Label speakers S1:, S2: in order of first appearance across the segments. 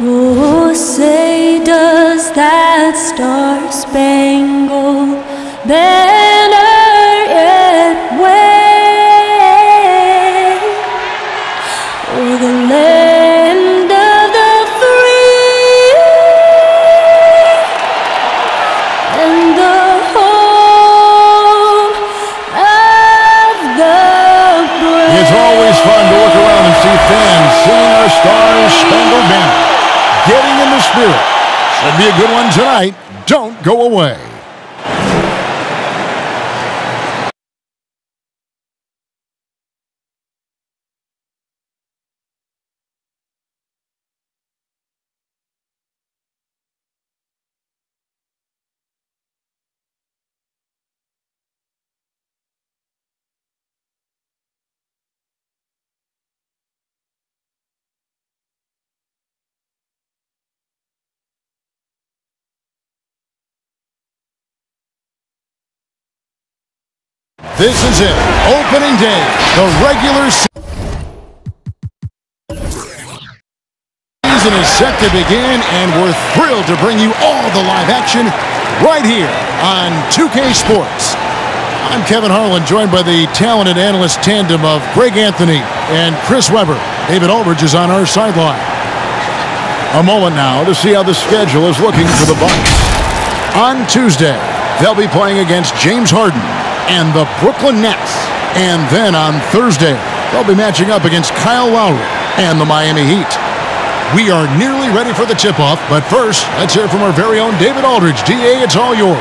S1: Oh, say does that star spangled banner
S2: spirit. Should be a good one tonight. Don't go away. This is it. Opening day. The regular season is set to begin, and we're thrilled to bring you all the live action right here on 2K Sports. I'm Kevin Harlan, joined by the talented analyst tandem of Greg Anthony and Chris Webber. David Aldridge is on our sideline. A moment now to see how the schedule is looking for the Bucks. On Tuesday, they'll be playing against James Harden and the Brooklyn Nets. And then on Thursday, they'll be matching up against Kyle Lowry and the Miami Heat. We are nearly ready for the tip-off, but first, let's hear from our very own David Aldridge. DA, it's all yours.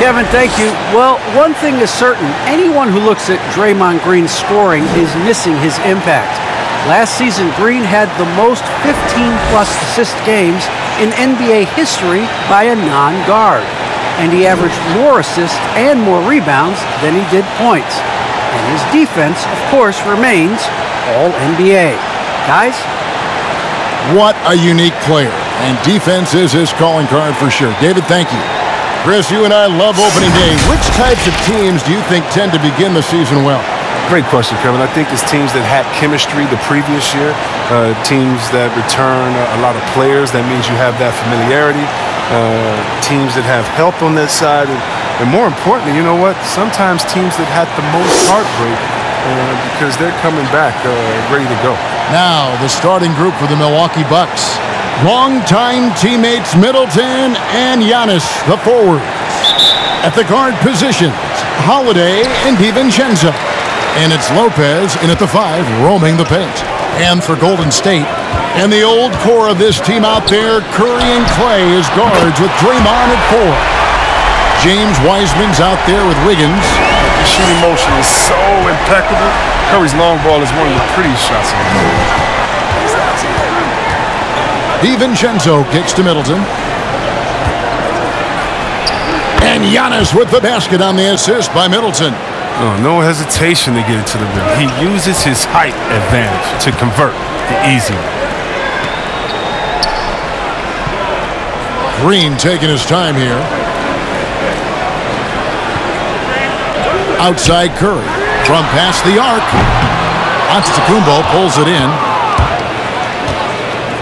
S3: Kevin, thank you. Well, one thing is certain. Anyone who looks at Draymond Green's scoring is missing his impact. Last season, Green had the most 15-plus assist games in NBA history by a non-guard. And he averaged more assists and more rebounds than he did points. And his defense, of course, remains all NBA. Guys,
S2: What a unique player. And defense is his calling card for sure. David, thank you. Chris, you and I love opening day. Which types of teams do you think tend to begin the season well?
S4: Great question, Kevin. I think it's teams that had chemistry the previous year, uh, teams that return a lot of players. That means you have that familiarity. Uh, teams that have help on that side, and, and more importantly, you know what? Sometimes teams that had the most heartbreak uh, because they're coming back uh, ready to go.
S2: Now, the starting group for the Milwaukee Bucks. Longtime teammates Middleton and Giannis, the forwards. At the guard positions, Holiday and DiVincenzo. And it's Lopez in at the five, roaming the paint. And for Golden State, and the old core of this team out there, Curry and Klay as guards with Draymond at four. James Wiseman's out there with Wiggins.
S4: The shooting motion is so impeccable. Curry's long ball is one of the prettiest shots in the game.
S2: DiVincenzo kicks to Middleton. And Giannis with the basket on the assist by Middleton.
S4: Oh, no hesitation to get it to the rim. He uses his height advantage to convert the easy one.
S2: Green taking his time here. Outside Curry. From past the arc. Antetokounmpo pulls it in.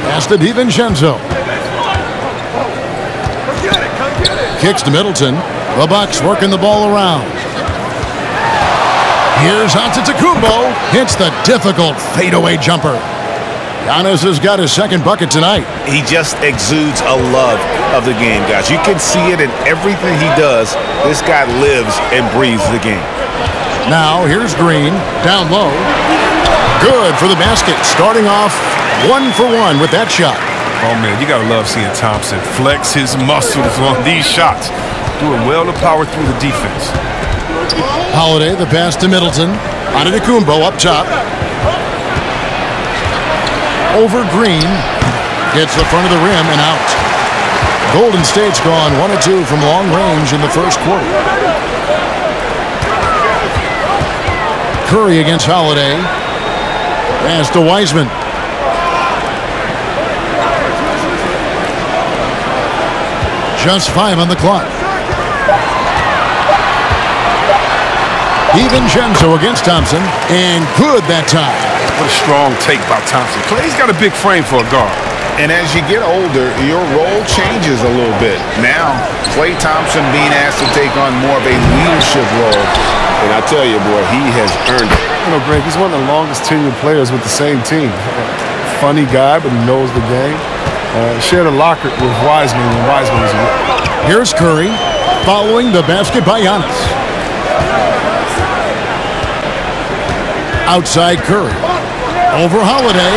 S2: Pass to DiVincenzo. Kicks to Middleton. The Bucks working the ball around. Here's Antetokounmpo. Hits the difficult fadeaway jumper. Giannis has got his second bucket tonight.
S5: he just exudes a love of the game, guys. You can see it in everything he does. This guy lives and breathes the game.
S2: Now, here's Green, down low. Good for the basket, starting off one for one with that shot.
S4: Oh man, you gotta love seeing Thompson flex his muscles on these shots. Doing well to power through the defense.
S2: Holiday, the pass to Middleton. Antetokounmpo up top. Over Green. Gets the front of the rim and out. Golden State's gone 1 of 2 from long range in the first quarter. Curry against Holiday. Pass to Wiseman. Just five on the clock. DiVincenzo against Thompson. And good that time.
S4: What a strong take by Thompson. Klay's got a big frame for a guard.
S5: And as you get older, your role changes a little bit. Now, Klay Thompson being asked to take on more of a leadership role. And I tell you, boy, he has earned it.
S6: You know, Greg, he's one of the longest tenured players with the same team. Funny guy, but he knows the game. Uh, shared a locker with Wiseman when Wiseman was a
S2: Here's Curry following the basket by Giannis. Outside Curry. Over Holiday.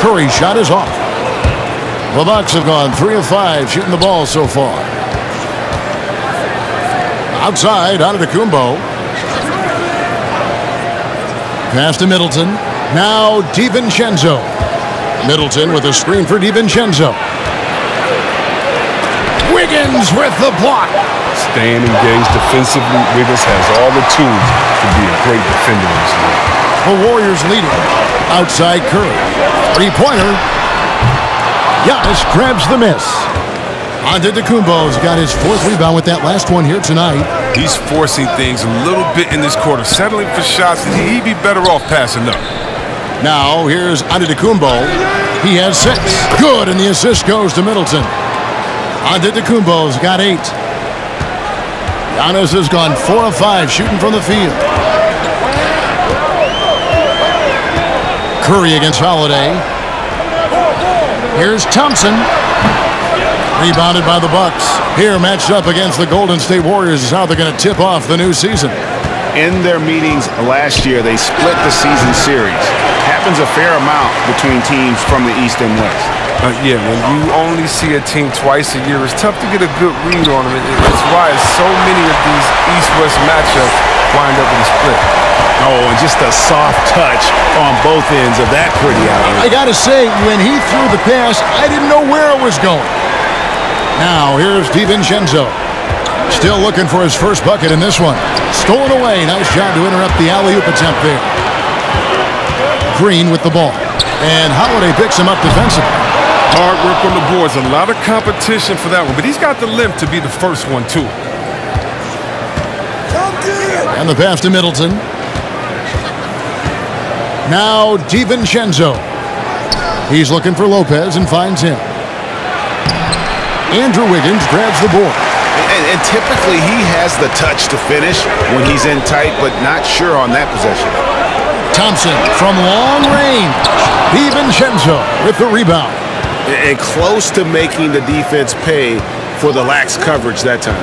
S2: Curry's shot is off. The Bucks have gone 3 of 5 shooting the ball so far. Outside, Antetokounmpo. Pass to Middleton. Now DiVincenzo. Middleton with a screen for DiVincenzo. Wiggins with the block.
S6: Staying engaged defensively, Wiggins has all the tools to be a great defender in this league.
S2: The Warriors leading. Outside Curry. Three-pointer. Giannis grabs the miss. Antetokounmpo's got his fourth rebound with that last one here tonight.
S4: He's forcing things a little bit in this quarter, settling for shots that he'd be better off passing up.
S2: Now here's Antetokounmpo. He has six. Good, and the assist goes to Middleton. Antetokounmpo's got eight. Giannis has gone four of five shooting from the field. Curry against Holiday. Here's Thompson. Rebounded by the Bucks. Here matched up against the Golden State Warriors is how they're going to tip off the new season.
S5: In their meetings last year, they split the season series. Happens a fair amount between teams from the East and West.
S4: Uh, yeah, when you only see a team twice a year, it's tough to get a good read on them. It- It's why so many of these East-West matchups wind up in a split.
S5: Oh, and just a soft touch on both ends of that pretty
S2: I got to say, when he threw the pass, I didn't know where it was going. Now, here's DiVincenzo. Still looking for his first bucket in this one. Stolen away. Nice job to interrupt the alley-oop attempt there. Green with the ball. And Holiday picks him up defensively.
S4: Hard work on the boards, a lot of competition for that one, but he's got the limp to be the first one, too.
S2: And the pass to Middleton. Now DiVincenzo. He's looking for Lopez and finds him. Andrew Wiggins grabs the board.
S5: And, and typically he has the touch to finish when he's in tight, but not sure on that possession.
S2: Thompson from long range. DiVincenzo with the rebound.
S5: And and close to making the defense pay for the lax coverage that time.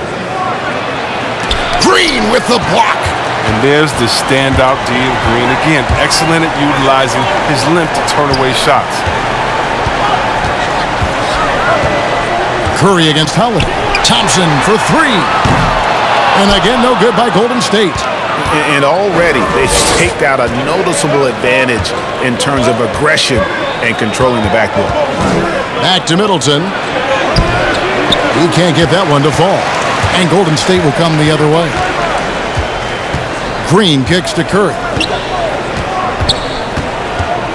S2: Green with the block.
S4: And there's the standout D of Green again. Excellent at utilizing his limp to turn away shots.
S2: Curry against Holiday. Thompson for three. And again, no good by Golden State.
S5: And, and already they've staked out a noticeable advantage in terms of aggression and controlling the backboard.
S2: Back to Middleton. He can't get that one to fall. And Golden State will come the other way. Green kicks to Curry.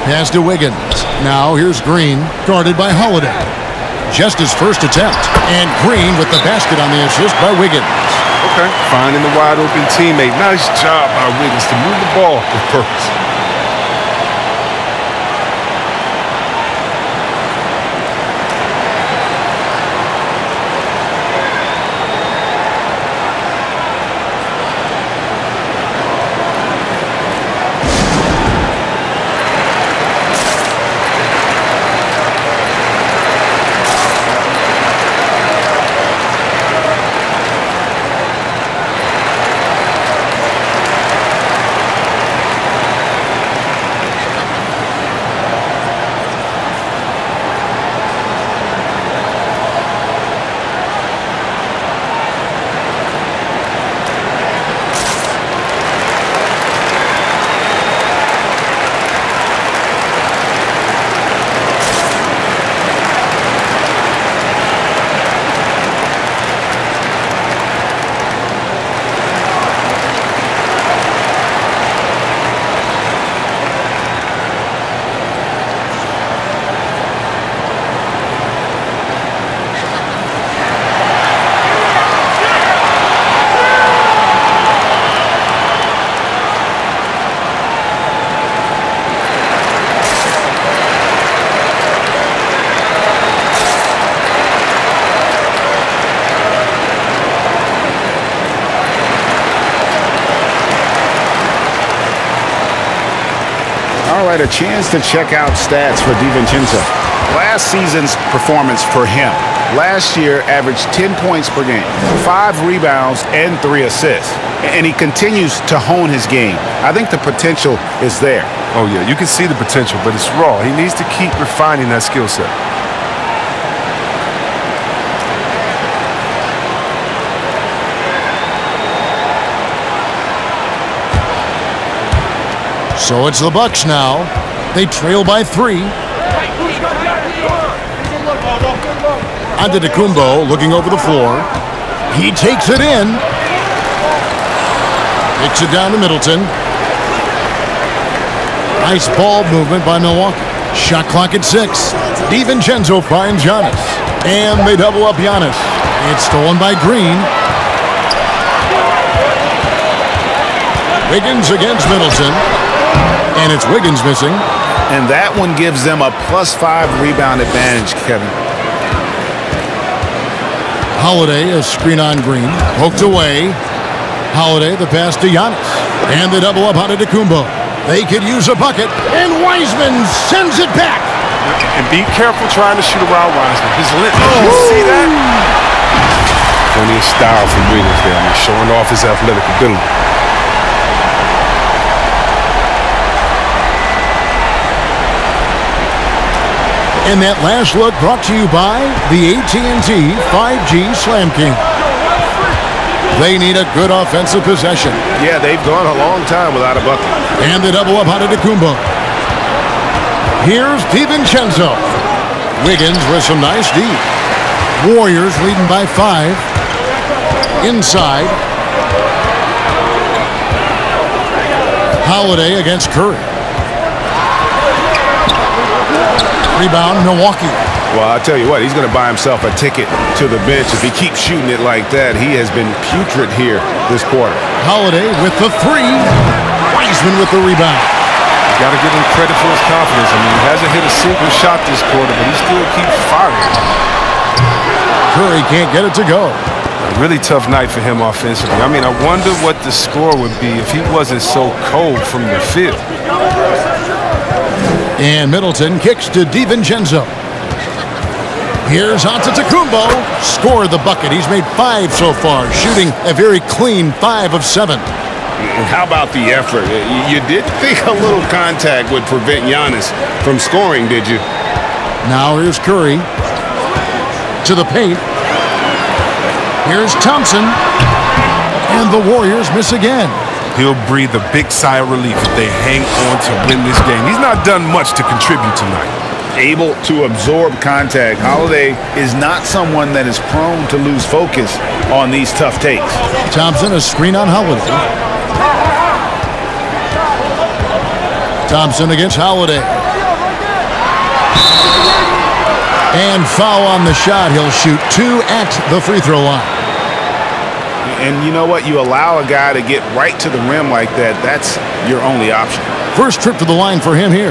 S2: Pass to Wiggins. Now here's Green, guarded by Holiday. Just his first attempt. And Green with the basket on the assist by Wiggins.
S4: Okay. Finding the wide open teammate. Nice job by Wiggins to move the ball with purpose.
S5: Chance to check out stats for DiVincenzo. Last season's performance for him. Last year averaged 10 points per game, 5 rebounds, and 3 assists. And he continues to hone his game. I think the potential is there.
S4: Oh, yeah, you can see the potential, but it's raw. He needs to keep refining that skill set.
S2: So it's the Bucks now. They trail by three. Antetokounmpo looking over the floor. He takes it in. Kicks it down to Middleton. Nice ball movement by Milwaukee. Shot clock at six. DiVincenzo finds Giannis. And they double up Giannis. It's stolen by Green. Wiggins against Middleton. And it's Wiggins missing.
S5: And that one gives them a plus five rebound advantage, Kevin.
S2: Holiday, a screen on Green. Poked away. Holiday, the pass to Giannis. And the double up on Kumbo. They could use a bucket. And Wiseman sends it back.
S4: And be careful trying to shoot around Wiseman. His length. Oh. You see that?
S6: Plenty of style from Wiggins there. I mean, showing off his athletic ability.
S2: And that last look brought to you by the AT&T 5G Slam King. They need a good offensive possession.
S5: Yeah, they've gone a long time without a bucket.
S2: And the double up on Kumbo. Here's DiVincenzo. Wiggins with some nice deep. Warriors leading by five. Inside. Holiday against Curry. Rebound, Milwaukee.
S5: Well, I tell you what, he's going to buy himself a ticket to the bench if he keeps shooting it like that. He has been putrid here this quarter.
S2: Holiday with the three. Wiseman with the rebound.
S4: Got to give him credit for his confidence. I mean, he hasn't hit a single shot this quarter, but he still keeps firing.
S2: Curry can't get it to go.
S4: A really tough night for him offensively. I mean, I wonder what the score would be if he wasn't so cold from the field.
S2: And Middleton kicks to DiVincenzo. Here's Antetokounmpo. Scored the bucket. He's made five so far, shooting a very clean five of seven.
S5: And how about the effort? You did think a little contact would prevent Giannis from scoring, did you?
S2: Now here's Curry to the paint. Here's Thompson. And the Warriors miss again
S4: he'll breathe a big sigh of relief if they hang on to win this game. He's not done much to contribute tonight.
S5: Able to absorb contact. Holiday is not someone that is prone to lose focus on these tough takes.
S2: Thompson, a screen on Holiday. Thompson against Holiday. And foul on the shot. He'll shoot two at the free throw line.
S5: And you know what? You allow a guy to get right to the rim like that, that's your only option.
S2: First trip to the line for him here.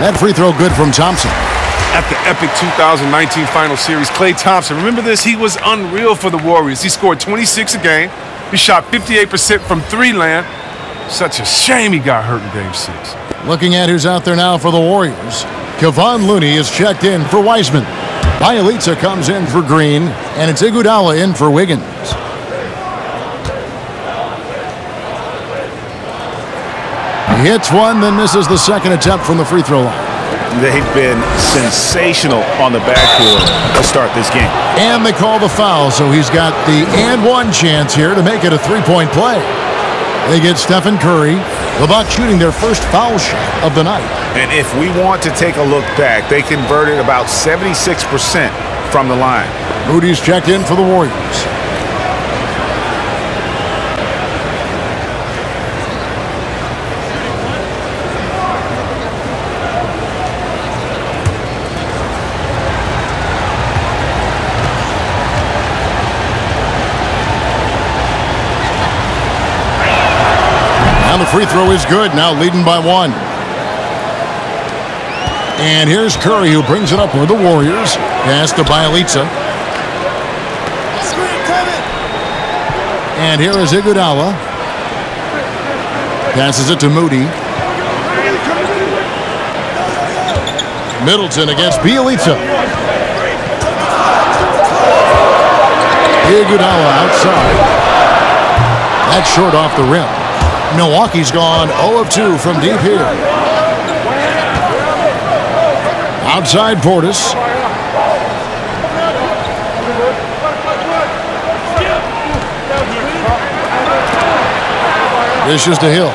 S2: That free throw good from Thompson
S4: at the epic 2019 Final Series. Klay Thompson, remember this? He was unreal for the Warriors. He scored 26 a game. He shot 58% from three land. Such a shame he got hurt in Game 6.
S2: Looking at who's out there now for the Warriors. Kevon Looney is checked in for Wiseman. Bjelica comes in for Green, and it's Iguodala in for Wiggins. He hits one, then misses the second attempt from the free throw line.
S5: They've been sensational on the backcourt to start this game.
S2: And they call the foul, so he's got the and one chance here to make it a three-point play. They get Stephen Curry, Bucks shooting their first foul shot of the night.
S5: And if we want to take a look back, they converted about 76% from the line.
S2: Moody's checked in for the Warriors. Free throw is good. Now leading by one. And here's Curry who brings it up for the Warriors. Pass to Bjelica. And here is Iguodala. Passes it to Moody. Middleton against Bjelica. Iguodala outside. That's short off the rim. Milwaukee's gone 0 of 2 from deep here. Outside Portis. Dishes to the Hill.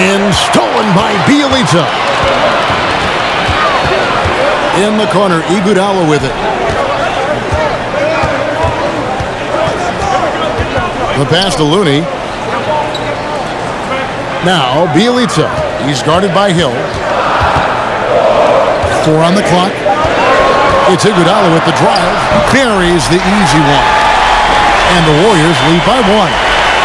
S2: And stolen by Bjelica. In the corner, Iguodala with it. The pass to Looney. Now, Bjelica. He's guarded by Hill. Four on the clock. It's Iguodala with the drive. Buries the easy one. And the Warriors lead by one.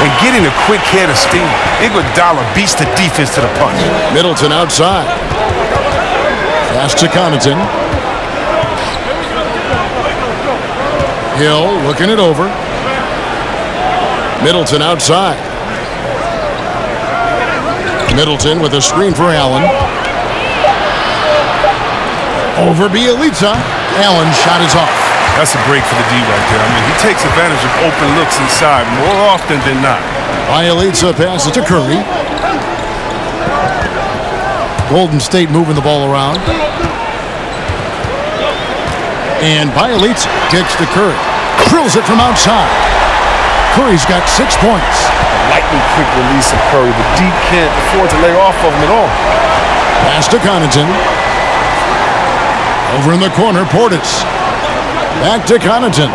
S4: And getting a quick head of steam, Iguodala beats the defense to the punch.
S2: Middleton outside. Pass to Connaughton. Hill looking it over. Middleton outside. Middleton with a screen for Allen. Over Bjelica. Allen shot is off.
S4: That's a break for the D right there. I mean, he takes advantage of open looks inside more often than not.
S2: Bjelica passes to Curry. Golden State moving the ball around. And Bjelica kicks to Curry. Drills it from outside. Curry's got six points.
S4: Lightning quick release of Curry. The D can't afford to lay off of him at all.
S2: Pass to Connaughton. Over in the corner, Portis. Back to Connaughton.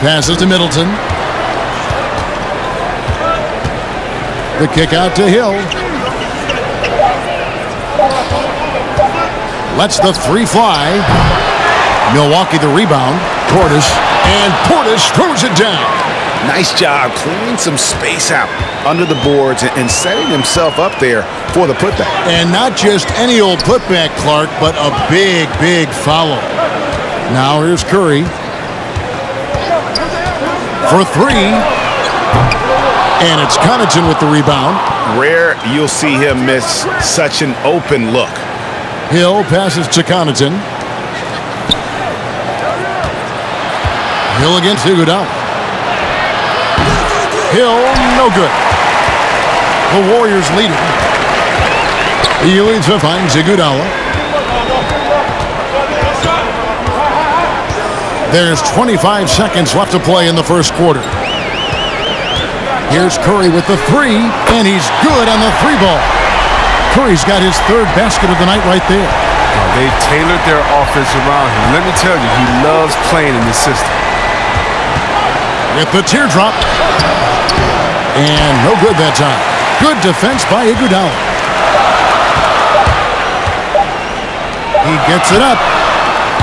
S2: Passes to Middleton. The kick out to Hill. Lets the three fly. Milwaukee the rebound. Portis. And Portis throws it down.
S5: Nice job clearing some space out under the boards and setting himself up there for the putback.
S2: And not just any old putback, Clark, but a big, big follow. Now here's Curry. For three. And it's Connaughton with the rebound.
S5: Rare you'll see him miss such an open look.
S2: Hill passes to Connaughton. Hill against Iguodala. Hill, no good. The Warriors leading. Bjelica finds Iguodala. There's 25 seconds left to play in the first quarter. Here's Curry with the three, and he's good on the three ball. Curry's got his third basket of the night right there.
S4: They've tailored their offense around him. Let me tell you, he loves playing in this system.
S2: With the teardrop. And no good that time. Good defense by Iguodala. He gets it up.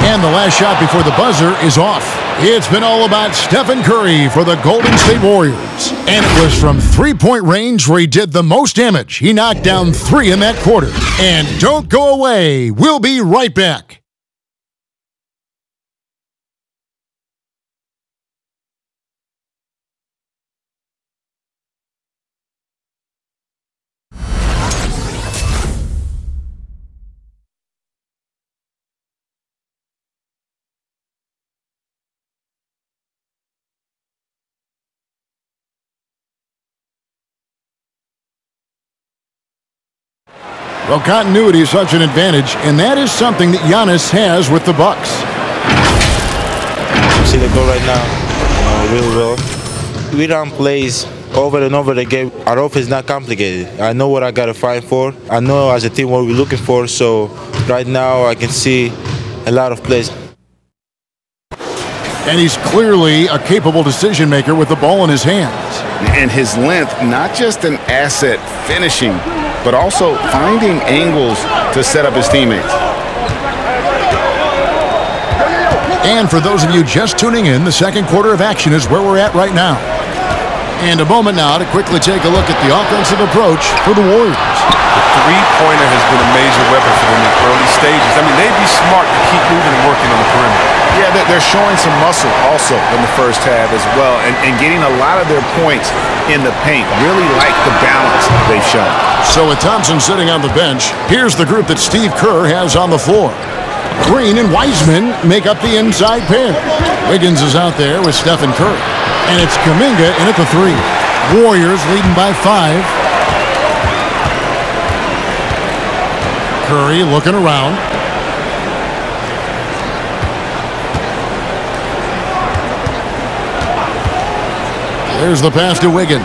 S2: And the last shot before the buzzer is off. It's been all about Stephen Curry for the Golden State Warriors. And it was from three-point range where he did the most damage. He knocked down three in that quarter. And don't go away. We'll be right back. Well, continuity is such an advantage, and that is something that Giannis has with the Bucks.
S7: see the goal right now uh, really well. We run plays over and over again. Our offense is not complicated. I know what I got to fight for. I know as a team what we're looking for. So right now I can see a lot of plays.
S2: And he's clearly a capable decision maker with the ball in his hands.
S5: And his length, not just an asset finishing, but also finding angles to set up his teammates.
S2: And for those of you just tuning in, the second quarter of action is where we're at right now. And a moment now to quickly take a look at the offensive approach for the Warriors.
S4: The three-pointer has been a major weapon for them in early stages. I mean, they'd be smart to keep moving and working on the perimeter.
S5: Yeah, they're- they're showing some muscle also in the first half as well and, and getting a lot of their points in the paint. Really like the balance they've shown.
S2: So with Thompson sitting on the bench, here's the group that Steve Kerr has on the floor. Green and Wiseman make up the inside pair. Wiggins is out there with Stephen Curry. And it's Kuminga in at the three. Warriors leading by five. Curry looking around. There's the pass to Wiggins.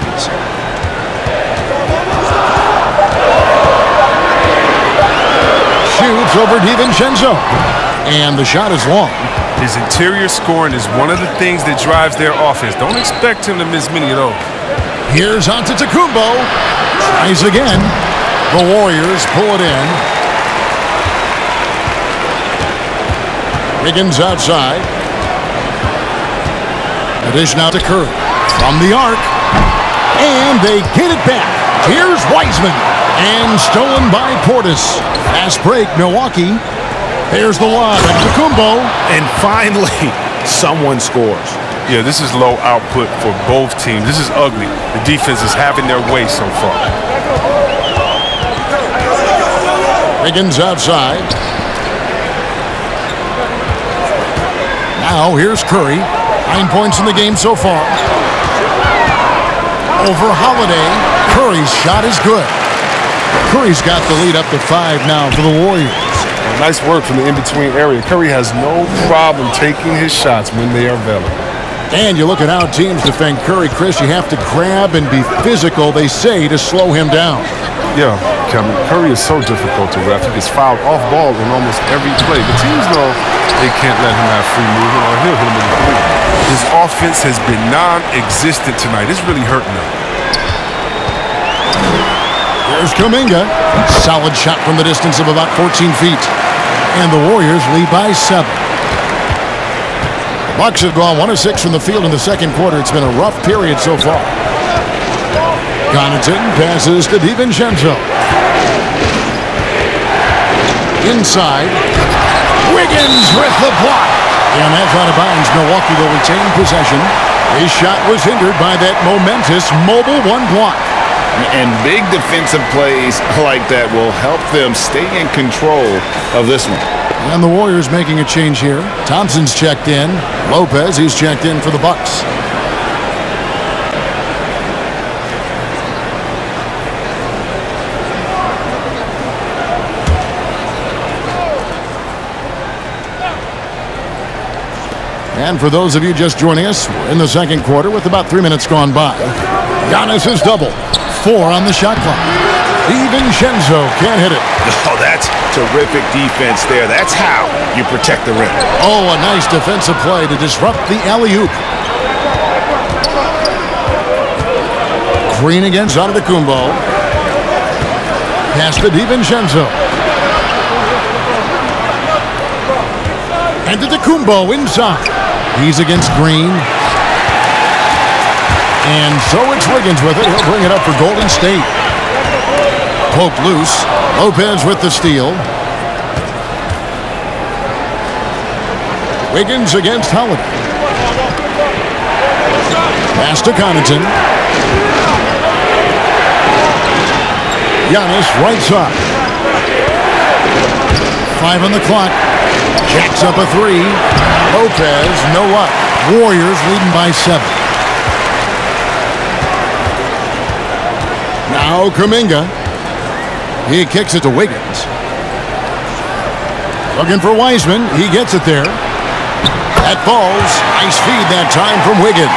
S2: Shoots over DiVincenzo. And the shot is long.
S4: His interior scoring is one of the things that drives their offense. Don't expect him to miss many of those.
S2: Here's Antetokounmpo. Tries again. The Warriors pull it in. Wiggins outside. The dish now to Curry. From the arc. And they get it back. Here's Wiseman. And stolen by Portis. Fast break, Milwaukee. Here's the lob. Antetokounmpo.
S5: And finally, someone scores.
S4: Yeah, this is low output for both teams. This is ugly. The defense is having their way so far.
S2: Wiggins outside. Now here's Curry. Nine points in the game so far. Over Holiday. Curry's shot is good. Curry's got the lead up to five now for the Warriors.
S4: Nice work from the in-between area. Curry has no problem taking his shots when they are available.
S2: And you look at how teams defend Curry, Chris. You have to grab and be physical, they say, to slow him down.
S4: Yeah, Kevin, Curry is so difficult to ref. He gets fouled off ball in almost every play. The teams know they can't let him have free movement or he'll hit him in the three. His offense has been non-existent tonight. It's really hurting him.
S2: There's Kuminga. Solid shot from the distance of about 14 feet. And the Warriors lead by seven. Bucks have gone one of six from the field in the second quarter. It's been a rough period so far. Connaughton passes to DiVincenzo. Inside. Wiggins with the block. And that's out of bounds. Milwaukee will retain possession. His shot was hindered by that momentous mobile one block.
S5: And big defensive plays like that will help them stay in control of this one.
S2: And the Warriors making a change here. Thompson's checked in. Lopez, he's checked in for the Bucks. And for those of you just joining us, we're in the second quarter with about three minutes gone by. Giannis is double. Four on the shot clock. Even DiVincenzo can't hit it.
S5: Oh, that's terrific defense there. That's how you protect the rim.
S2: Oh, a nice defensive play to disrupt the alley-oop. Green against Antetokounmpo. Pass to DiVincenzo. And to DeCumbo inside. He's against Green. And so it's Wiggins with it. He'll bring it up for Golden State. Poke loose. Lopez with the steal. Wiggins against Holiday. Pass to Connaughton. Giannis right side. Five on the clock. Jacks up a three. Lopez, no luck. Warriors leading by seven. Now Kuminga. He kicks it to Wiggins. Looking for Wiseman. He gets it there. That falls. Nice feed that time from Wiggins.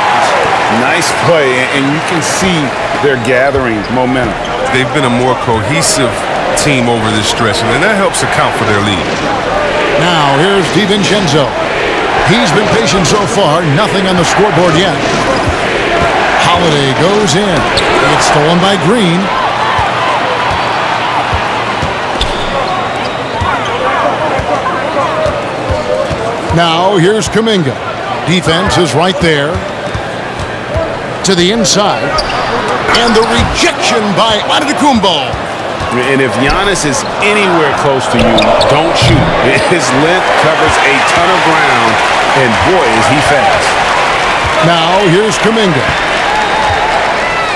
S5: Nice play, and you can see they're gathering momentum.
S4: They've been a more cohesive team over this stretch, and that helps account for their lead.
S2: Now here's DiVincenzo. He's been patient so far. Nothing on the scoreboard yet. Holiday goes in. It's stolen by Green. Now here's Kuminga. Defense is right there. To the inside. And the rejection by Antetokounmpo.
S5: And if Giannis is anywhere close to you, don't shoot. His length covers a ton of ground, and boy, is he fast.
S2: Now here's Kuminga.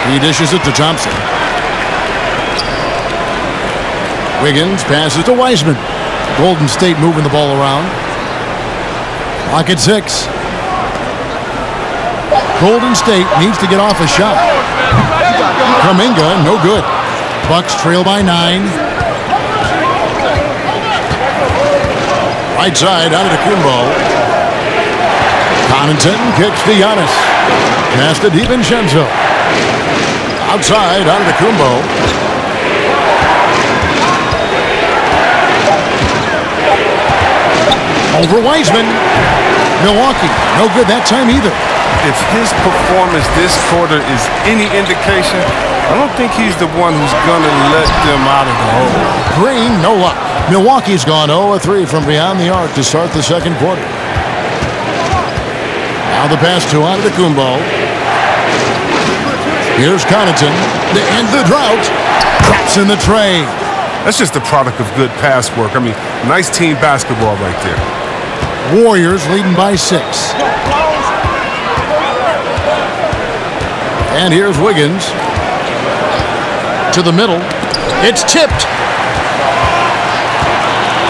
S2: He dishes it to Thompson. Wiggins passes to Wiseman. Golden State moving the ball around. Clock at six. Golden State needs to get off a shot. Kuminga, no good. Bucks trail by nine. Right side Antetokounmpo. Connaughton kicks to Giannis. Pass to DiVincenzo. Outside Antetokounmpo. Over Wiseman. Milwaukee, no good that time either.
S4: If his performance this quarter is any indication, I don't think he's the one who's going to let them out of the hole.
S2: Green, no luck. Milwaukee's gone 0-3 from beyond the arc to start the second quarter. Now the pass to Antetokounmpo. Here's Connaughton to end the drought. Drops in the tray.
S4: That's just a product of good pass work. I mean, nice team basketball right there.
S2: Warriors leading by six. And here's Wiggins. To the middle. It's tipped.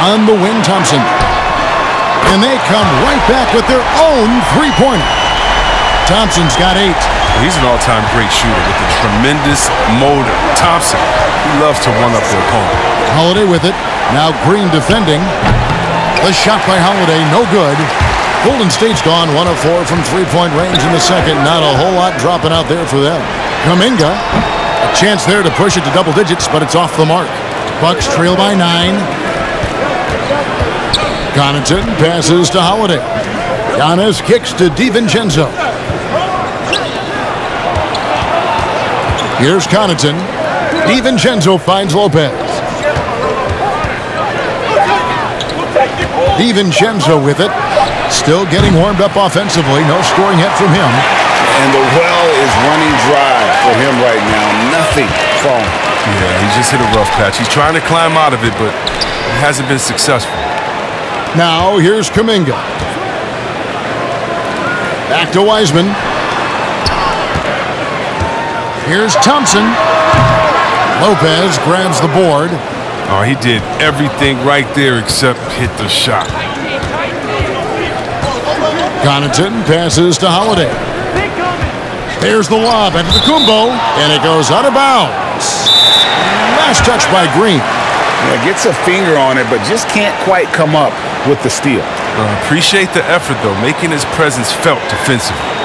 S2: On the wing, Thompson. And they come right back with their own three-pointer. Thompson's got eight.
S4: He's an all-time great shooter with a tremendous motor. Thompson, he loves to run up the opponent.
S2: Holiday with it. Now Green defending. The shot by Holiday, no good. Golden State's gone one of four from three-point range in the second. Not a whole lot dropping out there for them. Kuminga, a chance there to push it to double digits, but it's off the mark. Bucks trail by nine. Connaughton passes to Holiday. Giannis kicks to DiVincenzo. Here's Connaughton. DiVincenzo finds Lopez. DiVincenzo with it. Still getting warmed up offensively. No scoring yet from him.
S5: And the well is running dry for him right now. Nothing falling.
S4: Yeah, he just hit a rough patch. He's trying to climb out of it, but it hasn't been successful.
S2: Now here's Kuminga. Back to Wiseman. Here's Thompson. Lopez grabs the board.
S4: Oh, he did everything right there except hit the shot.
S2: Connaughton passes to Holiday. There's the lob into the Kumbo, and it goes out of bounds. Last touch by Green.
S5: Yeah, gets a finger on it, but just can't quite come up with the steal.
S4: Uh, appreciate the effort, though, making his presence felt defensively.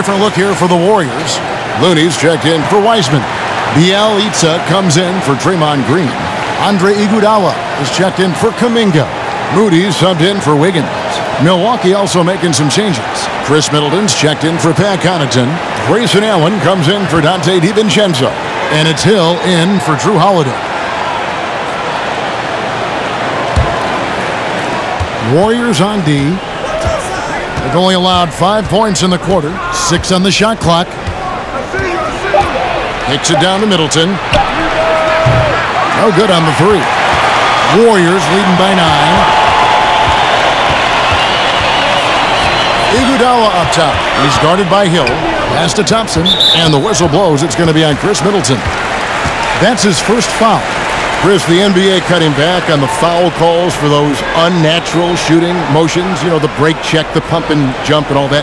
S2: Different look here for the Warriors. Looney's checked in for Wiseman. Bjelica comes in for Draymond Green. Andre Iguodala is checked in for Kuminga. Moody's subbed in for Wiggins. Milwaukee also making some changes. Khris Middleton's checked in for Pat Connaughton. Grayson Allen comes in for Donte DiVincenzo. And it's Hill in for Jrue Holiday. Warriors on D. They've only allowed five points in the quarter, six on the shot clock. Takes it down to Middleton. No good on the three. Warriors leading by nine. Iguodala up top. He's guarded by Hill. Pass to Thompson. And the whistle blows. It's going to be on Khris Middleton. That's his first foul. Chris, the NBA cutting back on the foul calls for those unnatural shooting motions. You know, the break check, the pump and jump and all that.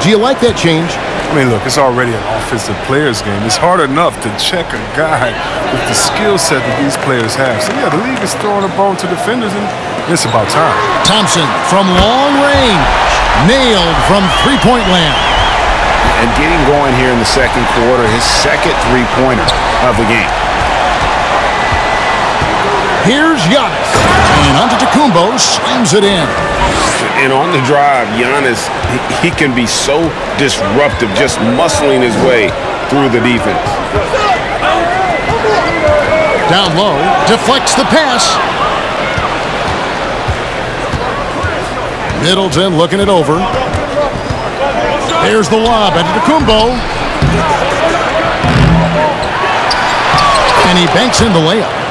S2: Do you like that change?
S4: I mean, look, it's already an offensive player's game. It's hard enough to check a guy with the skill set that these players have. So, yeah, the league is throwing a bone to defenders, and it's about time.
S2: Thompson from long range. Nailed from three-point land.
S5: And getting going here in the second quarter, his second three-pointer of the game.
S2: Here's Giannis. And Antetokounmpo slams it in.
S5: And on the drive, Giannis, he, he can be so disruptive, just muscling his way through the defense.
S2: Down low, deflects the pass. Middleton looking it over. There's the lob Antetokounmpo. And he banks in the layup.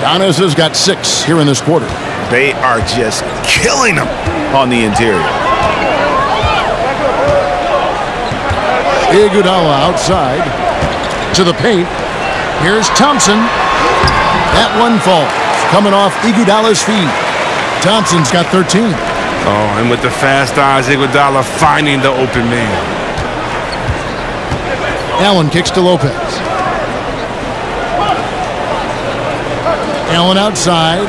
S2: Giannis has got six here in this quarter.
S5: They are just killing them on the interior.
S2: Iguodala outside to the paint. Here's Thompson. That one falls. Coming off Iguodala's feet. Thompson's got 13.
S4: Oh, and with the fast eyes, Iguodala finding the open man.
S2: Allen kicks to Lopez. Allen outside.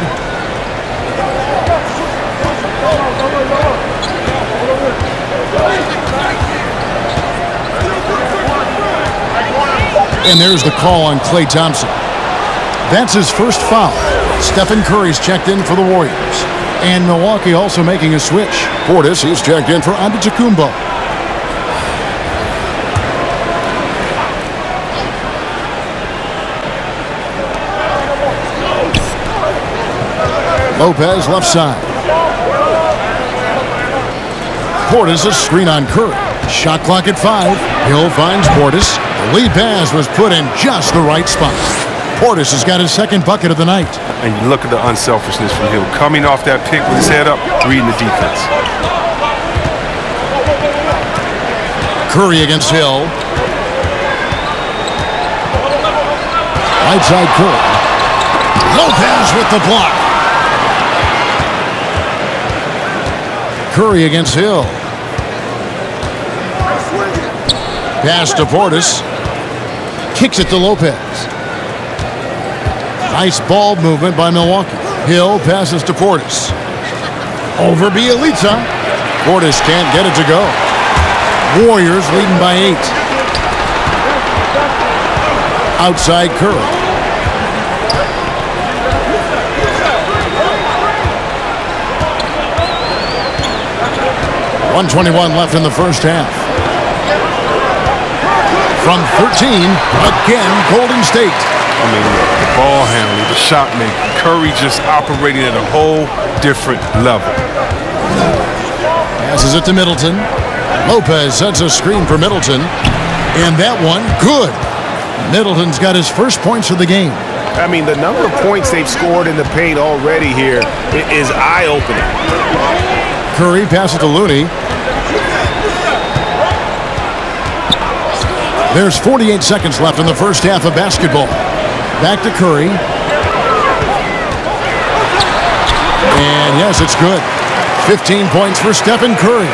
S2: And there's the call on Klay Thompson. That's his first foul. Stephen Curry's checked in for the Warriors. And Milwaukee also making a switch. Portis is checked in for Antetokounmpo. Lopez left side. Portis a screen on Curry. Shot clock at five. Hill finds Portis. The lead pass was put in just the right spot. Portis has got his second bucket of the night.
S4: And you look at the unselfishness from Hill. Coming off that pick with his head up, reading the defense.
S2: Curry against Hill. Right side Curry. Lopez with the block. Curry against Hill. Pass to Portis. Kicks it to Lopez. Nice ball movement by Milwaukee. Hill passes to Portis. Over Bjelica. Portis can't get it to go. Warriors leading by eight. Outside Curry. One twenty-one left in the first half. From 13, again, Golden State.
S4: I mean, the ball handling, the shot making, Curry just operating at a whole different level.
S2: Passes it to Middleton. Lopez sets a screen for Middleton. And that one, good. Middleton's got his first points of the game.
S5: I mean, the number of points they've scored in the paint already here is eye-opening.
S2: Curry passes to Looney. There's 48 seconds left in the first half of basketball. Back to Curry. And yes, it's good. 15 points for Stephen Curry.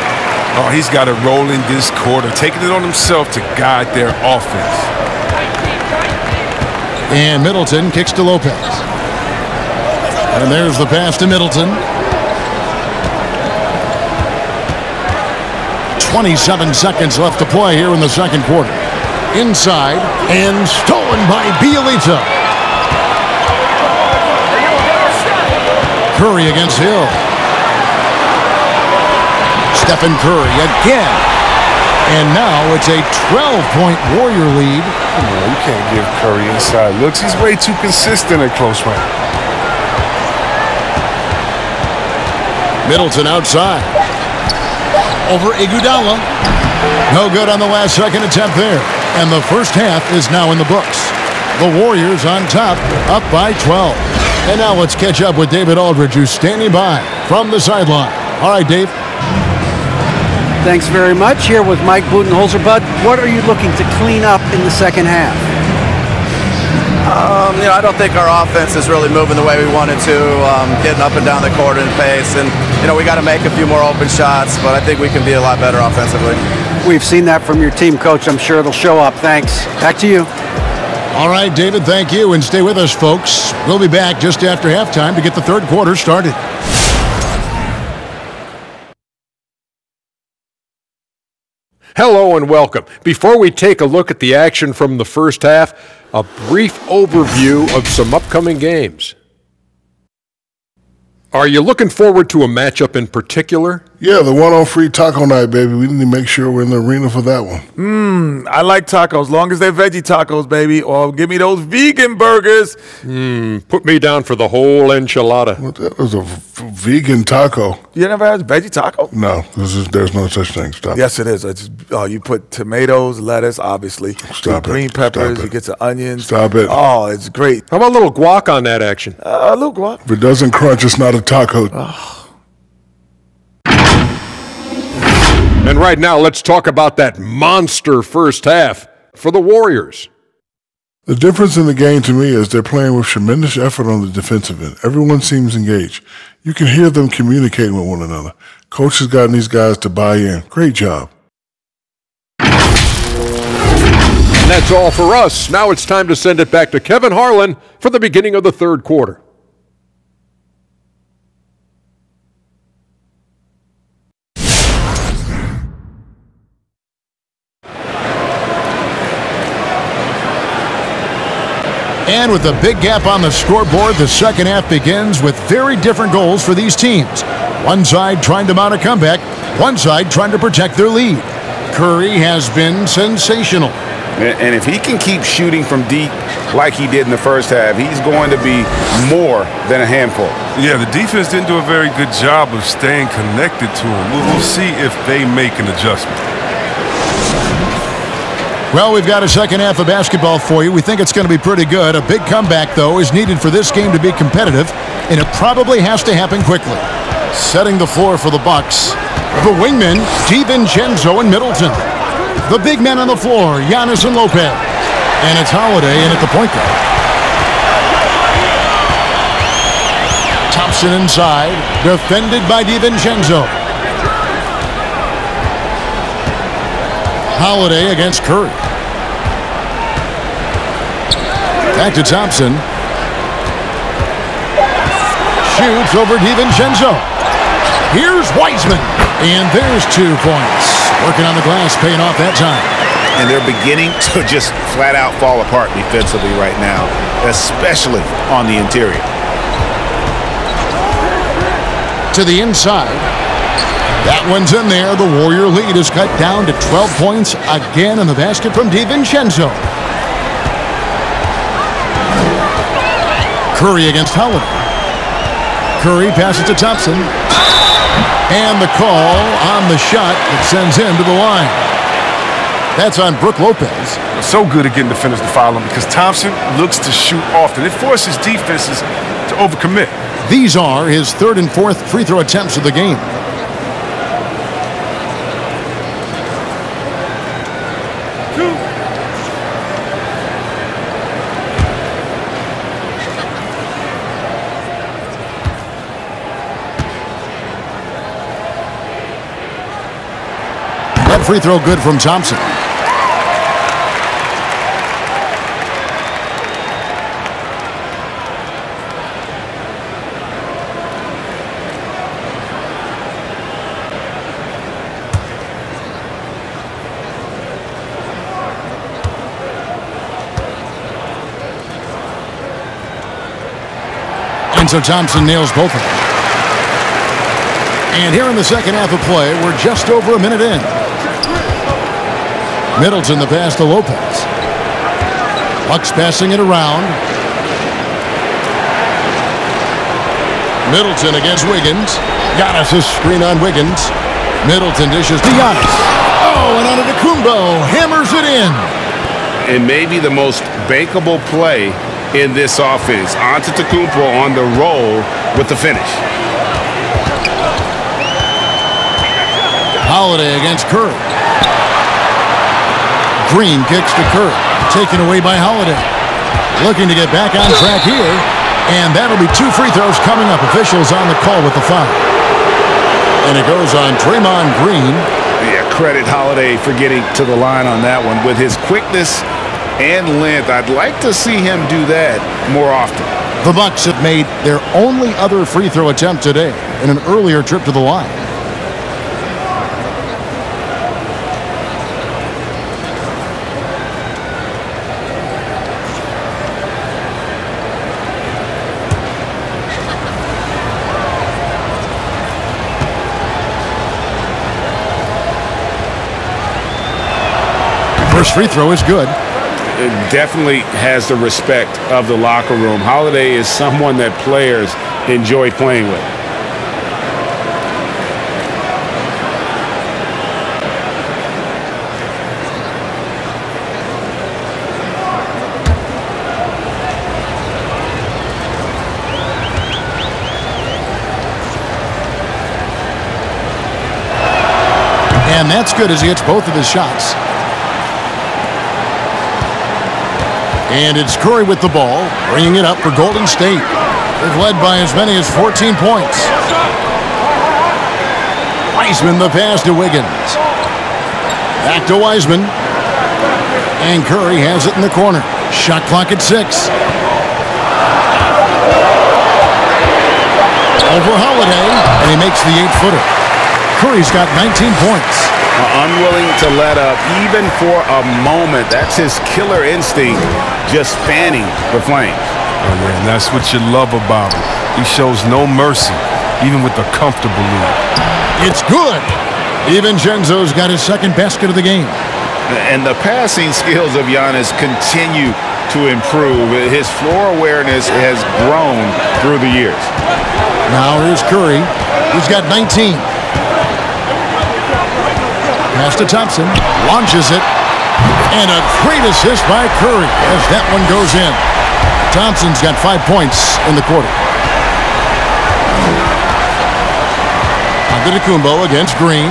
S4: Oh, he's got it rolling this quarter, taking it on himself to guide their offense.
S2: And Middleton kicks to Lopez. And there's the pass to Middleton. 27 seconds left to play here in the second quarter. Inside and stolen by Bjelica. Curry against Hill. Stephen Curry again. And now it's a 12-point Warrior lead.
S4: Come on, you can't give Curry inside looks. He's way too consistent at close range.
S2: Middleton outside. Over Iguodala. No good on the last second attempt there. And the first half is now in the books. The Warriors on top, up by 12. And now let's catch up with David Aldridge, who's standing by from the sideline. All right, Dave.
S3: Thanks very much. Here with Mike Budenholzer. Bud, what are you looking to clean up in the second half?
S8: Um, you know, I don't think our offense is really moving the way we wanted to, um, getting up and down the court in pace. And, you know, we got to make a few more open shots, but I think we can be a lot better offensively.
S3: We've seen that from your team, coach. I'm sure it'll show up. Thanks. Back to you.
S2: All right, David, thank you. And stay with us, folks. We'll be back just after halftime to get the third quarter started.
S9: Hello and welcome. Before we take a look at the action from the first half, a brief overview of some upcoming games. Are you looking forward to a matchup in particular?
S10: Yeah, the one on free taco night, baby. We need to make sure we're in the arena for that one.
S11: Mmm, I like tacos, long as they're veggie tacos, baby. Or give me those vegan burgers.
S9: Mmm, put me down for the whole enchilada.
S10: What that was a v- vegan taco.
S11: You never had a veggie taco?
S10: No, this is, there's no such thing. Stop.
S11: Yes, it is. It's, oh, you put tomatoes, lettuce, obviously.
S10: Stop
S11: the
S10: it.
S11: green peppers.
S10: Stop.
S11: You get some onions.
S10: Stop it.
S11: Oh, it's great.
S9: How about a little guac on that action?
S11: Uh, a little guac.
S10: If it doesn't crunch, it's not a taco.
S9: And right now, let's talk about that monster first half for the Warriors.
S10: The difference in the game to me is they're playing with tremendous effort on the defensive end. Everyone seems engaged. You can hear them communicating with one another. Coach has gotten these guys to buy in. Great job.
S9: And that's all for us. Now it's time to send it back to Kevin Harlan for the beginning of the third quarter.
S2: And with a big gap on the scoreboard, the second half begins with very different goals for these teams. One side trying to mount a comeback, one side trying to protect their lead. Curry has been sensational.
S5: And and if he can keep shooting from deep like he did in the first half, he's going to be more than a handful.
S4: Yeah, the defense didn't do a very good job of staying connected to him. We'll, we'll see if they make an adjustment.
S2: Well, we've got a second half of basketball for you. We think it's going to be pretty good. A big comeback, though, is needed for this game to be competitive, and it probably has to happen quickly. Setting the floor for the Bucks, the wingmen, DiVincenzo and Middleton. The big men on the floor, Giannis and Lopez. And it's Holiday in at the point guard. Thompson inside, defended by DiVincenzo. Holiday against Curry. Back to Thompson. Shoots over DiVincenzo. Here's Wiseman. And there's two points. Working on the glass, paying off that time.
S5: And they're beginning to just flat out fall apart defensively right now, especially on the interior.
S2: To the inside. That one's in there. The Warrior lead is cut down to 12 points again in the basket from DiVincenzo. Curry against Holiday. Curry passes to Thompson. And the call on the shot that sends him to the line. That's on Brooke Lopez.
S4: So good at getting defenders to foul him because Thompson looks to shoot often. It forces defenses to overcommit.
S2: These are his third and fourth free throw attempts of the game. Free throw good from Thompson. And so Thompson nails both of them. And here in the second half of play, we're just over a minute in. Middleton the pass to Lopez. Bucks passing it around. Middleton against Wiggins. Giannis a screen on Wiggins. Middleton dishes to Giannis. Oh, and Antetokounmpo hammers it in.
S5: And maybe the most bankable play in this offense. Antetokounmpo on the roll with the finish.
S2: Holiday against Curry. Green kicks to Curry. Taken away by Holiday. Looking to get back on track here. And that'll be two free throws coming up. Officials on the call with the foul. And it goes on Draymond Green.
S5: Yeah, credit Holiday for getting to the line on that one. With his quickness and length, I'd like to see him do that more often.
S2: The Bucks have made their only other free throw attempt today in an earlier trip to the line. First free throw is good.
S5: It definitely has the respect of the locker room. Holiday is someone that players enjoy playing with.
S2: And that's good as he hits both of his shots. And it's Curry with the ball, bringing it up for Golden State. They've led by as many as 14 points. Wiseman the pass to Wiggins. Back to Wiseman. And Curry has it in the corner. Shot clock at six. Over Holiday, and he makes the eight-footer. Curry's got 19 points.
S5: Unwilling to let up even for a moment. That's his killer instinct, just fanning the flames.
S4: Oh, yeah, and that's what you love about him. He shows no mercy, even with a comfortable lead.
S2: It's good. DiVincenzo's got his second basket of the game.
S5: And the passing skills of Giannis continue to improve. His floor awareness has grown through the years.
S2: Now here's Curry. He's got 19. Pass to Thompson. Launches it. And a great assist by Curry as that one goes in. Thompson's got five points in the quarter. Antetokounmpo against Green.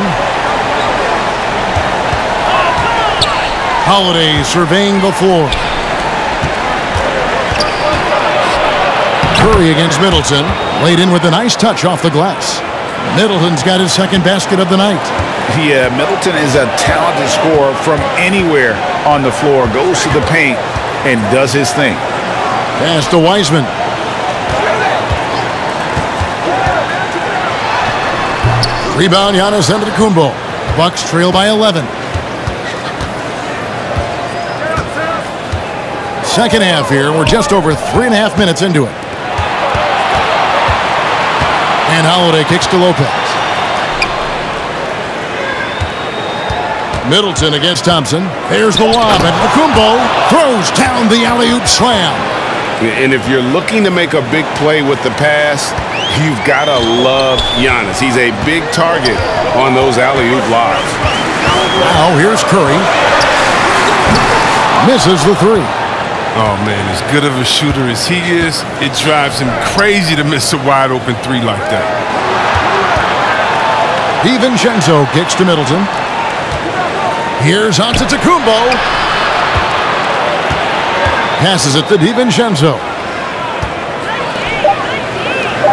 S2: Holiday surveying the floor. Curry against Middleton. Laid in with a nice touch off the glass. Middleton's got his second basket of the night.
S5: Yeah, uh, Middleton is a talented scorer from anywhere on the floor. Goes to the paint and does his thing.
S2: Pass to Wiseman. Rebound, Giannis Antetokounmpo. Bucks trail by 11. Second half here. We're just over three and a half minutes into it. And Holiday kicks to Lopez. Middleton against Thompson. There's the lob. And Kumbo throws down the alley-oop slam.
S5: And if you're looking to make a big play with the pass, you've got to love Giannis. He's a big target on those alley-oop lobs.
S2: Now here's Curry. Misses the three.
S4: Oh, man, as good of a shooter as he is, it drives him crazy to miss a wide-open three like that.
S2: DiVincenzo kicks to Middleton. Here's Antetokounmpo. Passes it to DiVincenzo.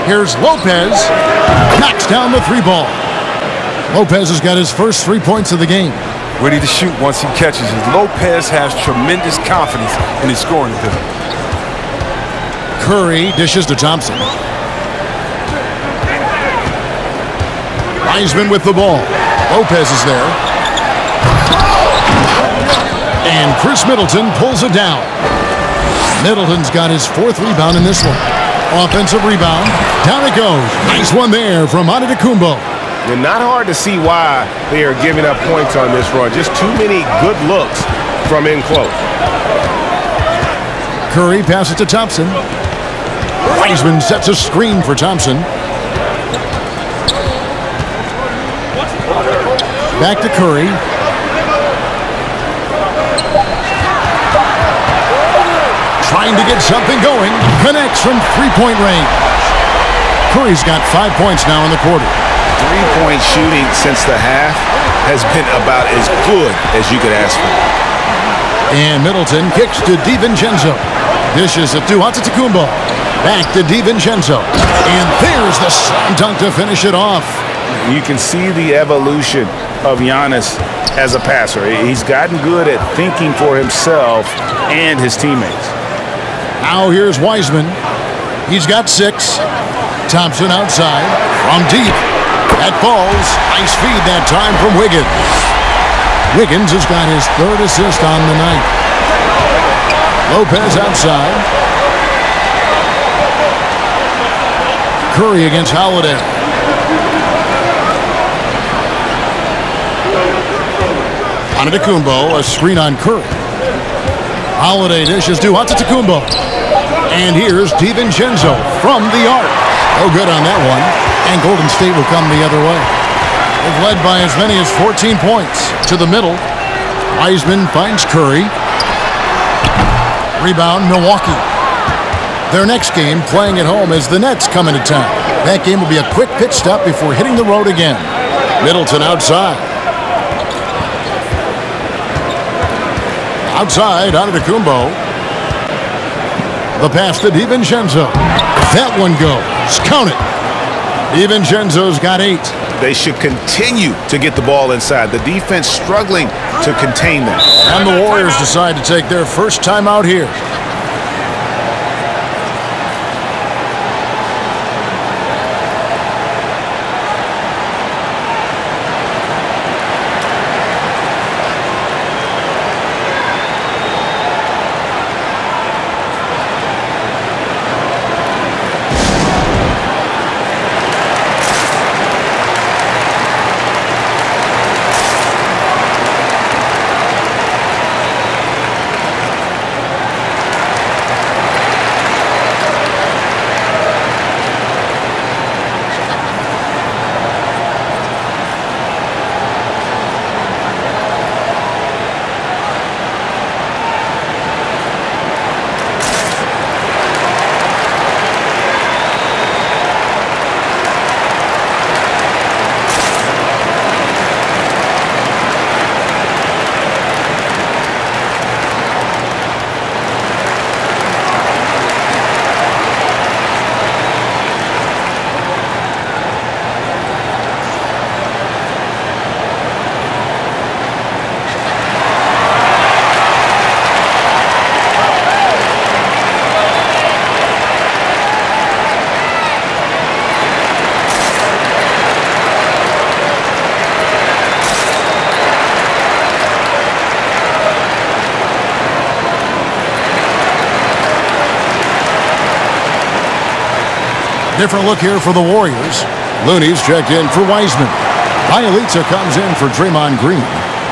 S2: Here's Lopez. Knocks down the three ball. Lopez has got his first three points of the game.
S4: Ready to shoot once he catches it. Lopez has tremendous confidence in his scoring ability.
S2: Curry dishes to Thompson. Wiseman with the ball. Lopez is there. And Khris Middleton pulls it down. Middleton's got his fourth rebound in this one. Offensive rebound. Down it goes. Nice one there from Antetokounmpo.
S5: And not hard to see why they are giving up points on this run. Just too many good looks from in close.
S2: Curry passes to Thompson. Wiseman sets a screen for Thompson. Back to Curry. Trying to get something going. Connects from three-point range. Curry's got five points now in the quarter.
S5: Three-point shooting since the half has been about as good as you could ask for.
S2: And Middleton kicks to DiVincenzo. Dishes it to Antetokounmpo. Back to DiVincenzo. And there's the slam dunk to finish it off.
S5: You can see the evolution of Giannis as a passer. He's gotten good at thinking for himself and his teammates.
S2: Now here's Wiseman. He's got six. Thompson outside from deep. That falls. Nice feed that time from Wiggins. Wiggins has got his third assist on the night. Lopez outside. Curry against Holiday. Antetokounmpo, a screen on Curry. Holiday dishes to Antetokounmpo. And here's DiVincenzo from the arc. No good on that one. And Golden State will come the other way. They've led by as many as 14 points. To the middle. Wiseman finds Curry. Rebound, Milwaukee. Their next game, playing at home, as the Nets come into town. That game will be a quick pit stop before hitting the road again. Middleton outside. Outside, Antetokounmpo. The pass to DiVincenzo. That one goes. Count it. DiVincenzo's got eight.
S5: They should continue to get the ball inside. The defense struggling to contain them.
S2: And the Warriors decide to take their first time out here. Different look here for the Warriors. Looney's checked in for Wiseman. Bjelica comes in for Draymond Green.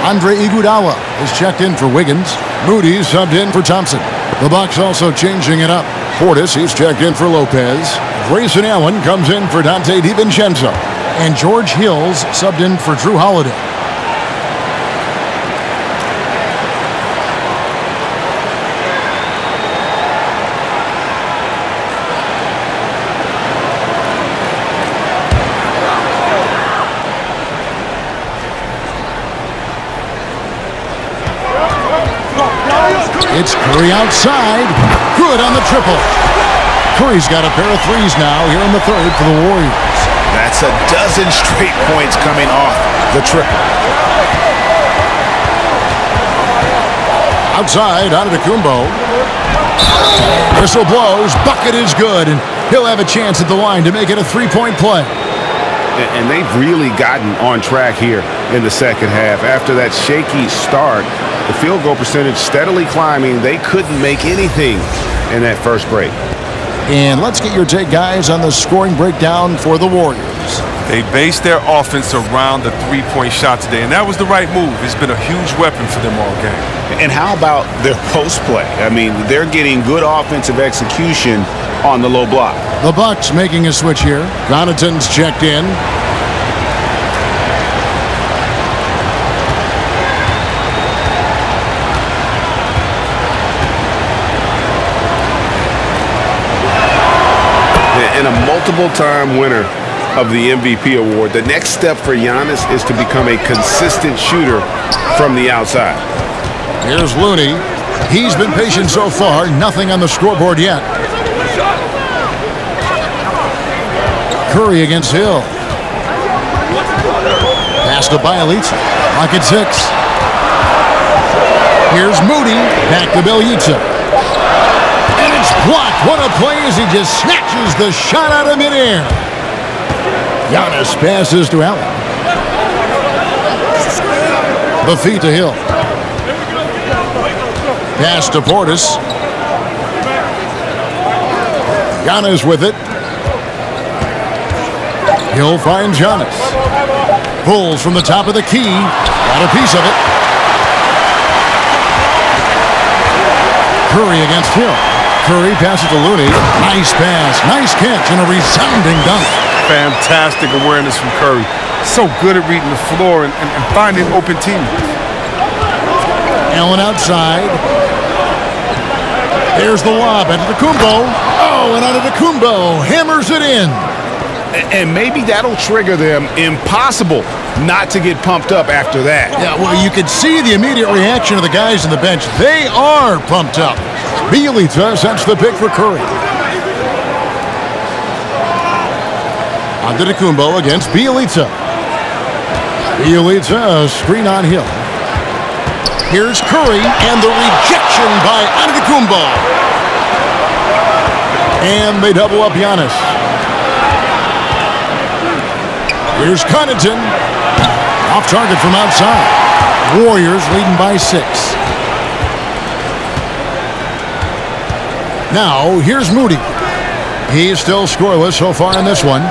S2: Andre Iguodala is checked in for Wiggins. Moody subbed in for Thompson. The Bucks also changing it up. Portis, he's checked in for Lopez. Grayson Allen comes in for Donte DiVincenzo. And George Hill's subbed in for Jrue Holiday. It's Curry outside. Good on the triple. Curry's got a pair of threes now here in the third for the Warriors.
S5: That's a dozen straight points coming off the triple.
S2: Outside, Antetokounmpo. Whistle blows. Bucket is good, and he'll have a chance at the line to make it a three-point play.
S5: And they've really gotten on track here in the second half. After that shaky start, the field goal percentage steadily climbing. They couldn't make anything in that first break.
S2: And let's get your take, guys, on the scoring breakdown for the Warriors.
S4: They based their offense around the three-point shot today, and that was the right move. It's been a huge weapon for them all game.
S5: And how about their post play? I mean, they're getting good offensive execution on the low block.
S2: The Bucks making a switch here. Connaughton's checked in.
S5: And a multiple-time winner of the MVP award. The next step for Giannis is to become a consistent shooter from the outside.
S2: Here's Looney. He's been patient so far. Nothing on the scoreboard yet. Curry against Hill. Pass to Bjelica. Pocket six. Here's Moody. Back to Bjelica. And it's blocked. What a play as he just snatches the shot out of midair. Giannis passes to Allen. The feet to Hill. Pass to Portis. Giannis with it. He'll find Giannis. Pulls from the top of the key. Got a piece of it. Curry against Hill. Curry passes to Looney. Nice pass. Nice catch and a resounding dunk.
S4: Fantastic awareness from Curry. So good at reading the floor and, and, and finding open teammates.
S2: Allen outside. There's the lob Kumbo. Oh, and out of the Kumbo. Hammers it in.
S5: And maybe that'll trigger them. Impossible not to get pumped up after that.
S2: Yeah, well, you can see the immediate reaction of the guys on the bench. They are pumped up. Bjelica sets the pick for Curry. Antetokounmpo against Bjelica. Bjelica, screen on Hill. Here's Curry, and the rejection by Antetokounmpo. And they double up Giannis. Here's Connaughton. Off target from outside. Warriors leading by six. Now, here's Moody. He's still scoreless so far in this one.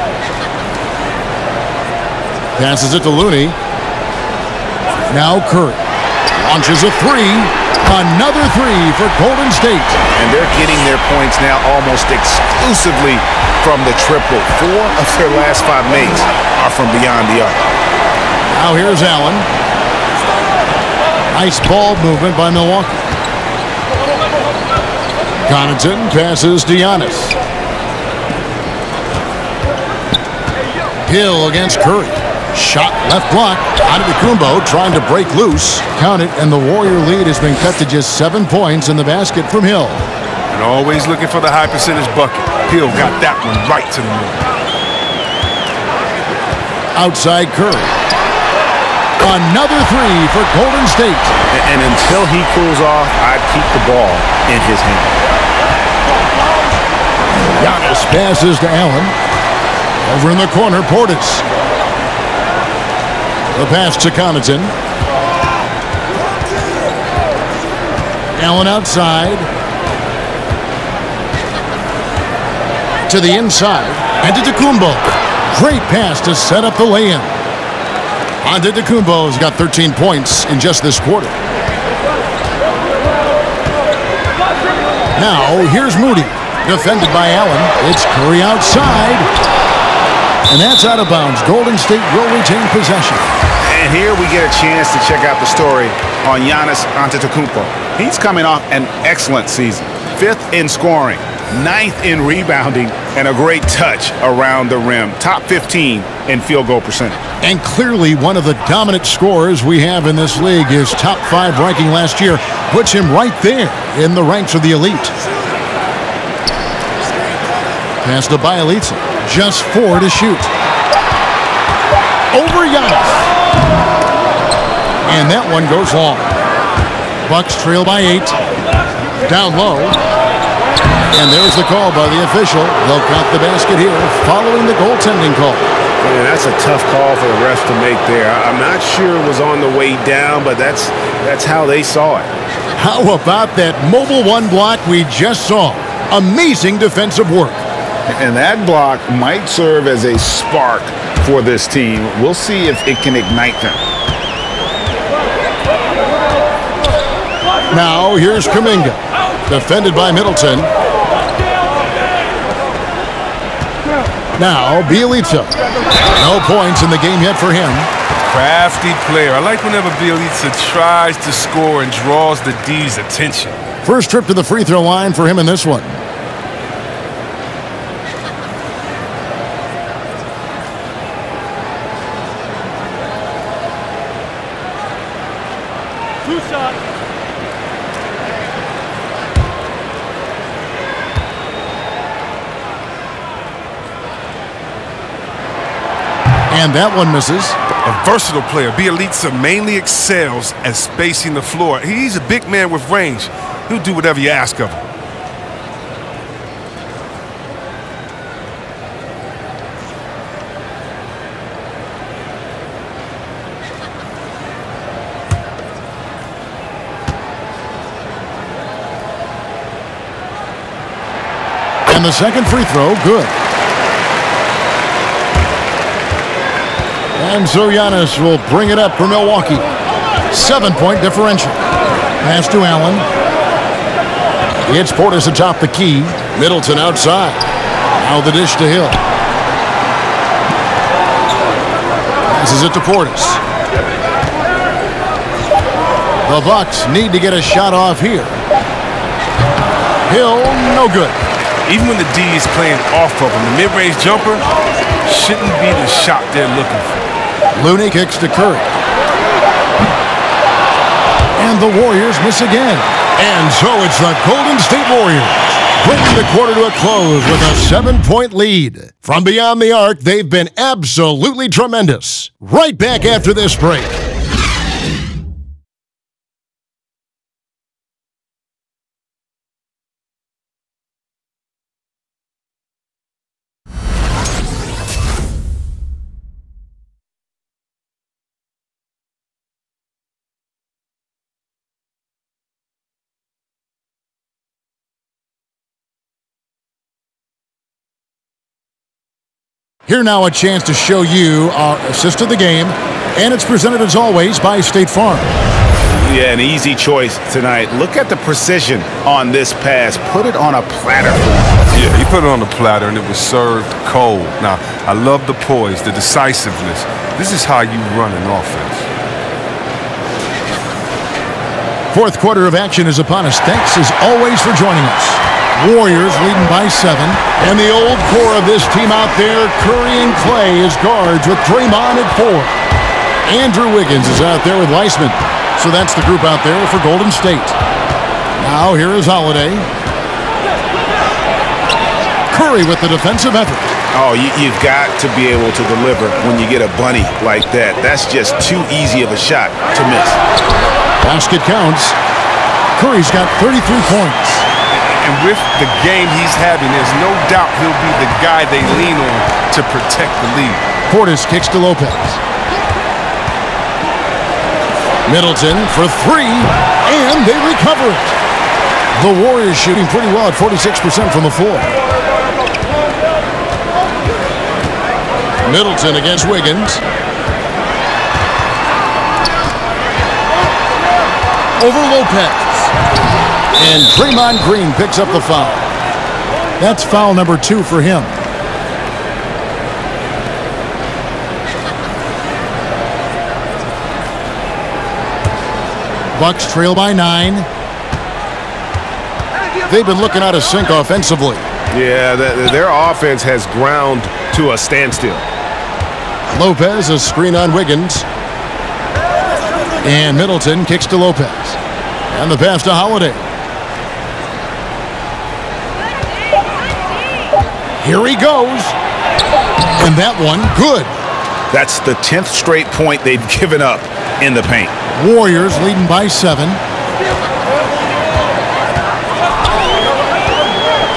S2: Passes it to Looney. Now Curry. Launches a three. Another three for Golden State.
S5: And they're getting their points now almost exclusively from the triple. Four of their last five makes are from beyond the arc.
S2: Now here's Allen. Nice ball movement by Milwaukee. Connaughton passes to Giannis. Hill against Curry. Shot left block. Antetokounmpo trying to break loose. Count it, and the Warrior lead has been cut to just seven points in the basket from Hill.
S4: And always looking for the high percentage bucket. Hill got that one right to the middle.
S2: Outside Curry. Another three for Golden State.
S5: And until he cools off, I'd keep the ball in his hand.
S2: Giannis passes to Allen. Over in the corner, Portis. The pass to Connaughton. Allen outside. To the inside. And to Antetokounmpo. Great pass to set up the lay-in. Antetokounmpo has got 13 points in just this quarter. Now, here's Moody. Defended by Allen. It's Curry outside. And that's out of bounds. Golden State will retain possession.
S5: And here we get a chance to check out the story on Giannis Antetokounmpo. He's coming off an excellent season. Fifth in scoring, ninth in rebounding, and a great touch around the rim. Top 15 in field goal percentage.
S2: And clearly one of the dominant scorers we have in this league. His top five ranking last year puts him right there in the ranks of the elite. Pass to Bjelica. Just four to shoot. Over Giannis. And that one goes long. Bucks trail by eight. Down low. And there's the call by the official. They'll count the basket here following the goaltending call.
S5: Man, that's a tough call for the refs to make there. I'm not sure it was on the way down, but that's that's how they saw it.
S2: How about that mobile one block we just saw? Amazing defensive work.
S5: And that block might serve as a spark for this team. We'll see if it can ignite them.
S2: Now here's Kuminga. Defended by Middleton. Now Bjelica. No points in the game yet for him.
S4: Crafty player. I like whenever Bjelica tries to score and draws the D's attention.
S2: First trip to the free throw line for him in this one. And that one misses.
S4: A versatile player, Bjelica mainly excels at spacing the floor. He's a big man with range. He'll do whatever you ask of him.
S2: And the second free throw, good. And so Giannis will bring it up for Milwaukee. Seven-point differential. Pass to Allen. It's Portis atop the key. Middleton outside. Now the dish to Hill. Passes it to Portis. The Bucks need to get a shot off here. Hill, no good.
S4: Even when the D is playing off of him, the mid-range jumper shouldn't be the shot they're looking for.
S2: Looney kicks to Curry. And the Warriors miss again. And so it's the Golden State Warriors bringing the quarter to a close with a seven-point lead. From beyond the arc, they've been absolutely tremendous. Right back after this break. Here now a chance to show you our assist of the game, and it's presented as always by State Farm.
S5: Yeah, an easy choice tonight. Look at the precision on this pass. Put it on a platter.
S4: Yeah, he put it on the platter and it was served cold. Now, I love the poise, the decisiveness. This is how you run an offense.
S2: Fourth quarter of action is upon us. Thanks as always for joining us. Warriors leading by seven. And the old core of this team out there, Curry and Klay as guards with Draymond at four. Andrew Wiggins is out there with Wiseman. So that's the group out there for Golden State. Now here is Holiday. Curry with the defensive effort.
S5: Oh, you, you've got to be able to deliver when you get a bunny like that. That's just too easy of a shot to miss.
S2: Basket counts. Curry's got 33 points.
S4: And with the game he's having, there's no doubt he'll be the guy they lean on to protect the lead.
S2: Portis kicks to Lopez. Middleton for three, and they recover it. The Warriors shooting pretty well at 46% from the floor. Middleton against Wiggins. Over Lopez. And Draymond Green picks up the foul. That's foul number two for him. Bucks trail by nine. They've been looking out of sync offensively.
S12: Yeah, the, their offense has ground to a standstill.
S2: Lopez, a screen on Wiggins. And Middleton kicks to Lopez. And the pass to Holiday. Here he goes. And that one, good.
S5: That's the 10th straight point they've given up in the paint.
S2: Warriors leading by seven.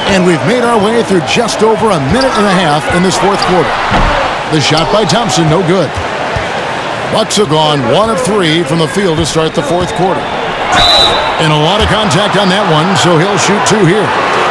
S2: And we've made our way through just over a minute and a half in this fourth quarter. The shot by Thompson, no good. Bucks have gone one of three from the field to start the fourth quarter. And a lot of contact on that one, so he'll shoot two here.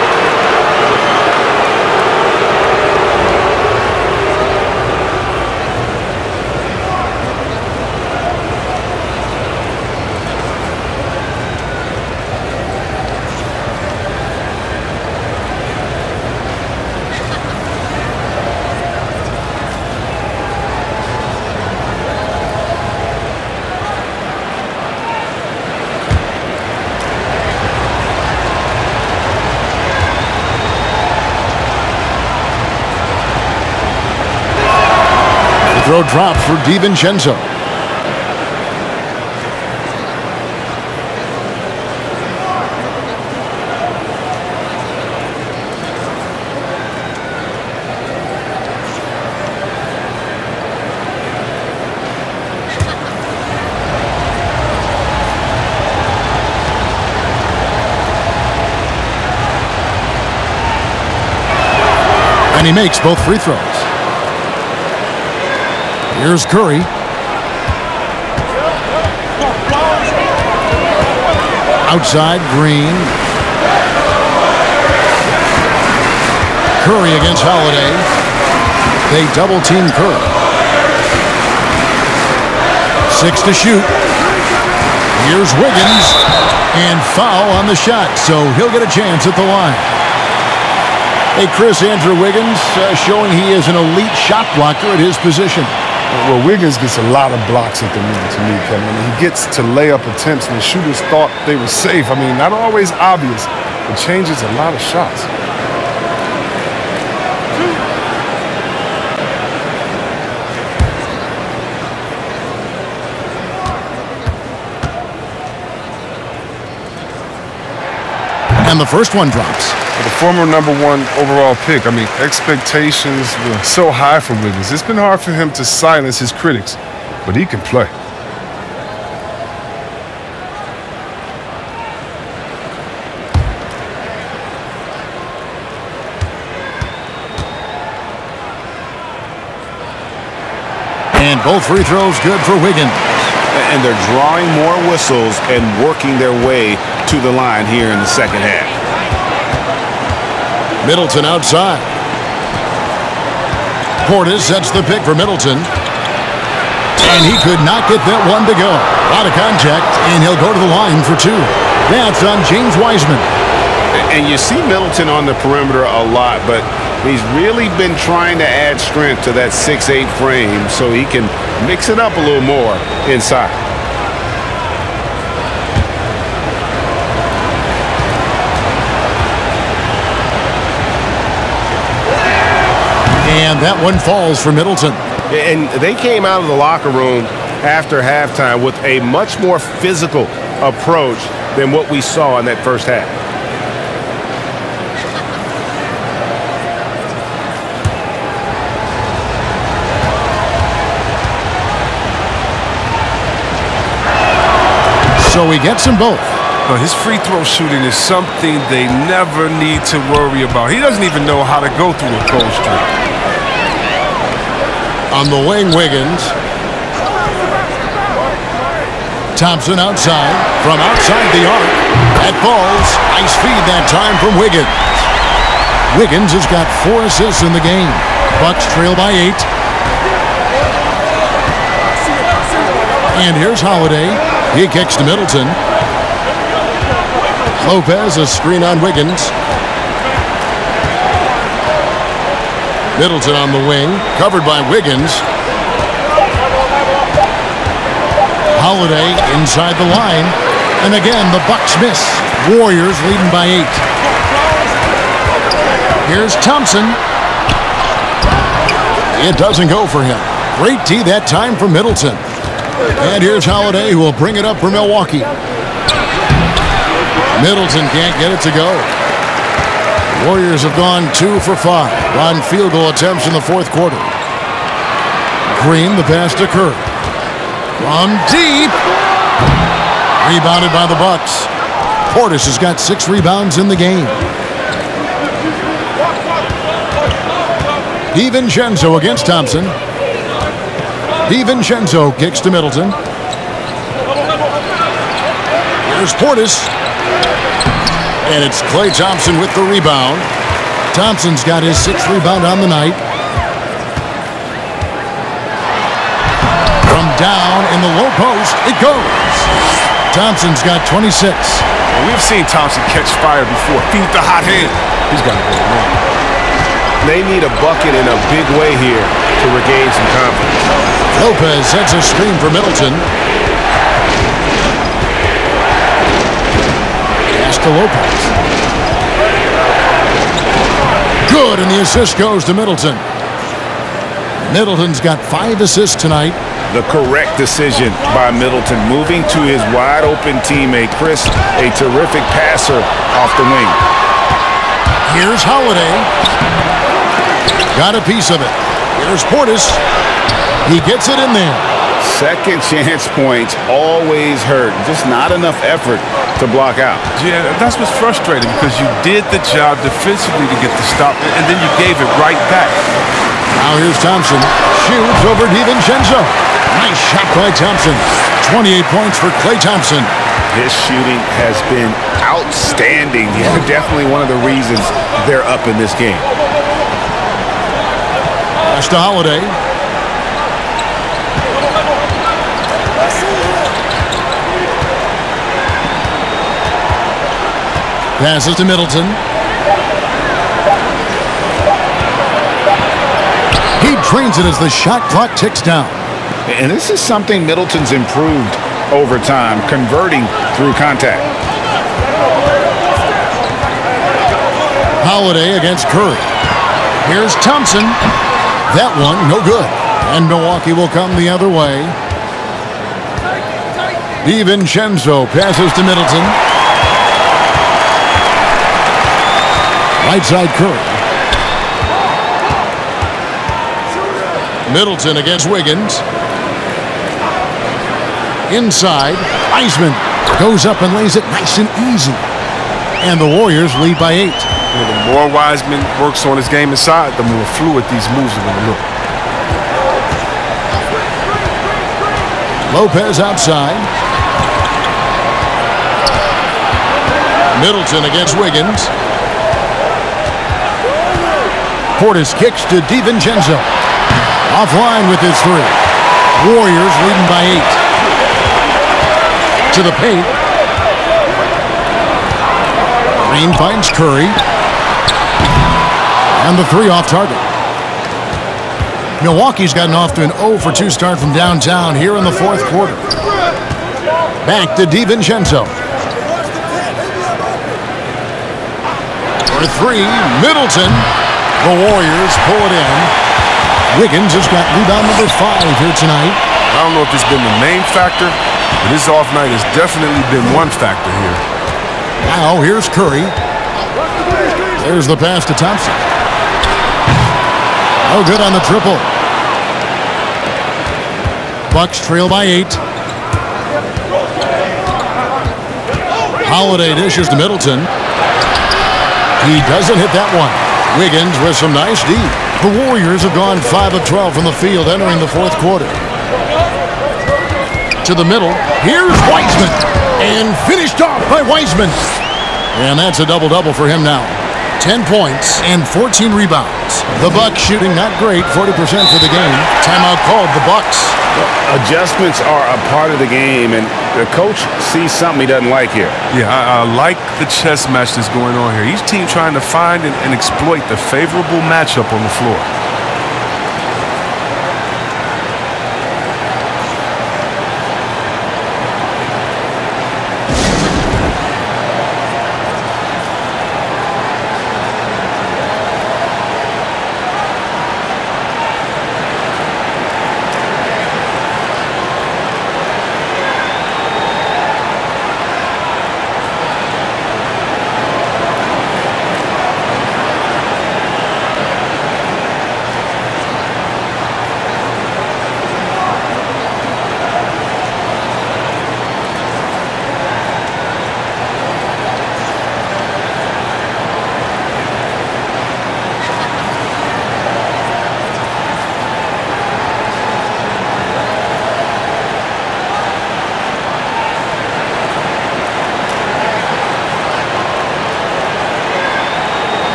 S2: Dropped for DiVincenzo. And he makes both free throws. Here's Curry. Outside, Green. Curry against Holiday. They double team Curry. Six to shoot. Here's Wiggins. And foul on the shot, so he'll get a chance at the line. Hey, Chris, Andrew Wiggins uh, showing he is an elite shot blocker at his position.
S4: Well, Wiggins gets a lot of blocks at the rim to me, Kevin. He gets to layup attempts, when shooters thought they were safe. I mean, not always obvious, but changes a lot of shots.
S2: And the first one drops.
S4: For the former number one overall pick, I mean, expectations were so high for Wiggins. It's been hard for him to silence his critics, but he can play.
S2: And both free throws good for Wiggins.
S5: And they're drawing more whistles and working their way to the line here in the second half.
S2: Middleton outside. Portis sets the pick for Middleton. And he could not get that one to go. Out of contact, and he'll go to the line for two. That's on James Wiseman.
S5: And you see Middleton on the perimeter a lot, but he's really been trying to add strength to that 6'8 frame so he can mix it up a little more inside.
S2: And that one falls for Middleton.
S12: And they came out of the locker room after halftime with a much more physical approach than what we saw in that first half.
S2: So he gets them both.
S4: But his free throw shooting is something they never need to worry about. He doesn't even know how to go through a cold streak.
S2: On the wing, Wiggins. Thompson outside. From outside the arc. That falls. Nice feed that time from Wiggins. Wiggins has got four assists in the game. Bucks trail by eight. And here's Holiday. He kicks to Middleton. Lopez, a screen on Wiggins. Middleton on the wing, covered by Wiggins. Holiday inside the line. And again, the Bucks miss. Warriors leading by eight. Here's Thompson. It doesn't go for him. Great tee that time for Middleton. And here's Holiday who will bring it up for Milwaukee. Middleton can't get it to go. Warriors have gone two for five on field goal attempts in the fourth quarter. Green, the pass to Curry. From deep. Rebounded by the Bucks. Portis has got six rebounds in the game. DiVincenzo against Thompson. DiVincenzo kicks to Middleton. Here's Portis. And it's Klay Thompson with the rebound. Thompson's got his sixth rebound on the night. From down in the low post, it goes. Thompson's got 26.
S4: And we've seen Thompson catch fire before. Feed the hot hand. He's got to go man.
S12: They need a bucket in a big way here to regain some confidence.
S2: Lopez sets a screen for Middleton. To Lopez. Good, and the assist goes to Middleton. Middleton's got five assists tonight.
S5: The correct decision by Middleton, moving to his wide-open teammate, Chris, a terrific passer off the wing.
S2: Here's Holiday. Got a piece of it. Here's Portis. He gets it in there.
S5: Second chance points always hurt. Just not enough effort to block out.
S4: Yeah, that's what's frustrating because you did the job defensively to get the stop, and then you gave it right back.
S2: Now here's Thompson. Shoots over DiVincenzo. Nice shot by Thompson. 28 points for Klay Thompson.
S5: This shooting has been outstanding. He's definitely one of the reasons they're up in this game.
S2: Pass to Holiday. Passes to Middleton. He drains it as the shot clock ticks down.
S5: And this is something Middleton's improved over time, converting through contact.
S2: Holiday against Curry. Here's Thompson. That one, no good. And Milwaukee will come the other way. DiVincenzo passes to Middleton. Right side Curry. Middleton against Wiggins. Inside, Wiseman goes up and lays it nice and easy. And the Warriors lead by eight.
S4: You know, the more Wiseman works on his game inside, the more fluid these moves are going to look.
S2: Lopez outside. Middleton against Wiggins. Portis kicks to DiVincenzo. Offline with his three. Warriors leading by eight. To the paint. Green finds Curry. And the three off target. Milwaukee's gotten off to an 0 for 2 start from downtown here in the fourth quarter. Back to DiVincenzo. For three, Middleton. The Warriors pull it in. Wiggins has got rebound number five here tonight.
S4: I don't know if it's been the main factor, but this off night has definitely been one factor here.
S2: Now here's Curry. There's the pass to Thompson. Oh, good on the triple. Bucks trail by eight. Holiday dishes to Middleton. He doesn't hit that one. Wiggins with some nice deep. The Warriors have gone 5 of 12 from the field entering the fourth quarter. To the middle. Here's Wiseman. And finished off by Wiseman. And that's a double-double for him now. 10 points and 14 rebounds. The Bucks shooting not great, 40% for the game. Timeout called the Bucks.
S5: Adjustments are a part of the game, and the coach sees something he doesn't like here.
S4: Yeah, I, I like the chess match that's going on here. Each team trying to find and, and exploit the favorable matchup on the floor.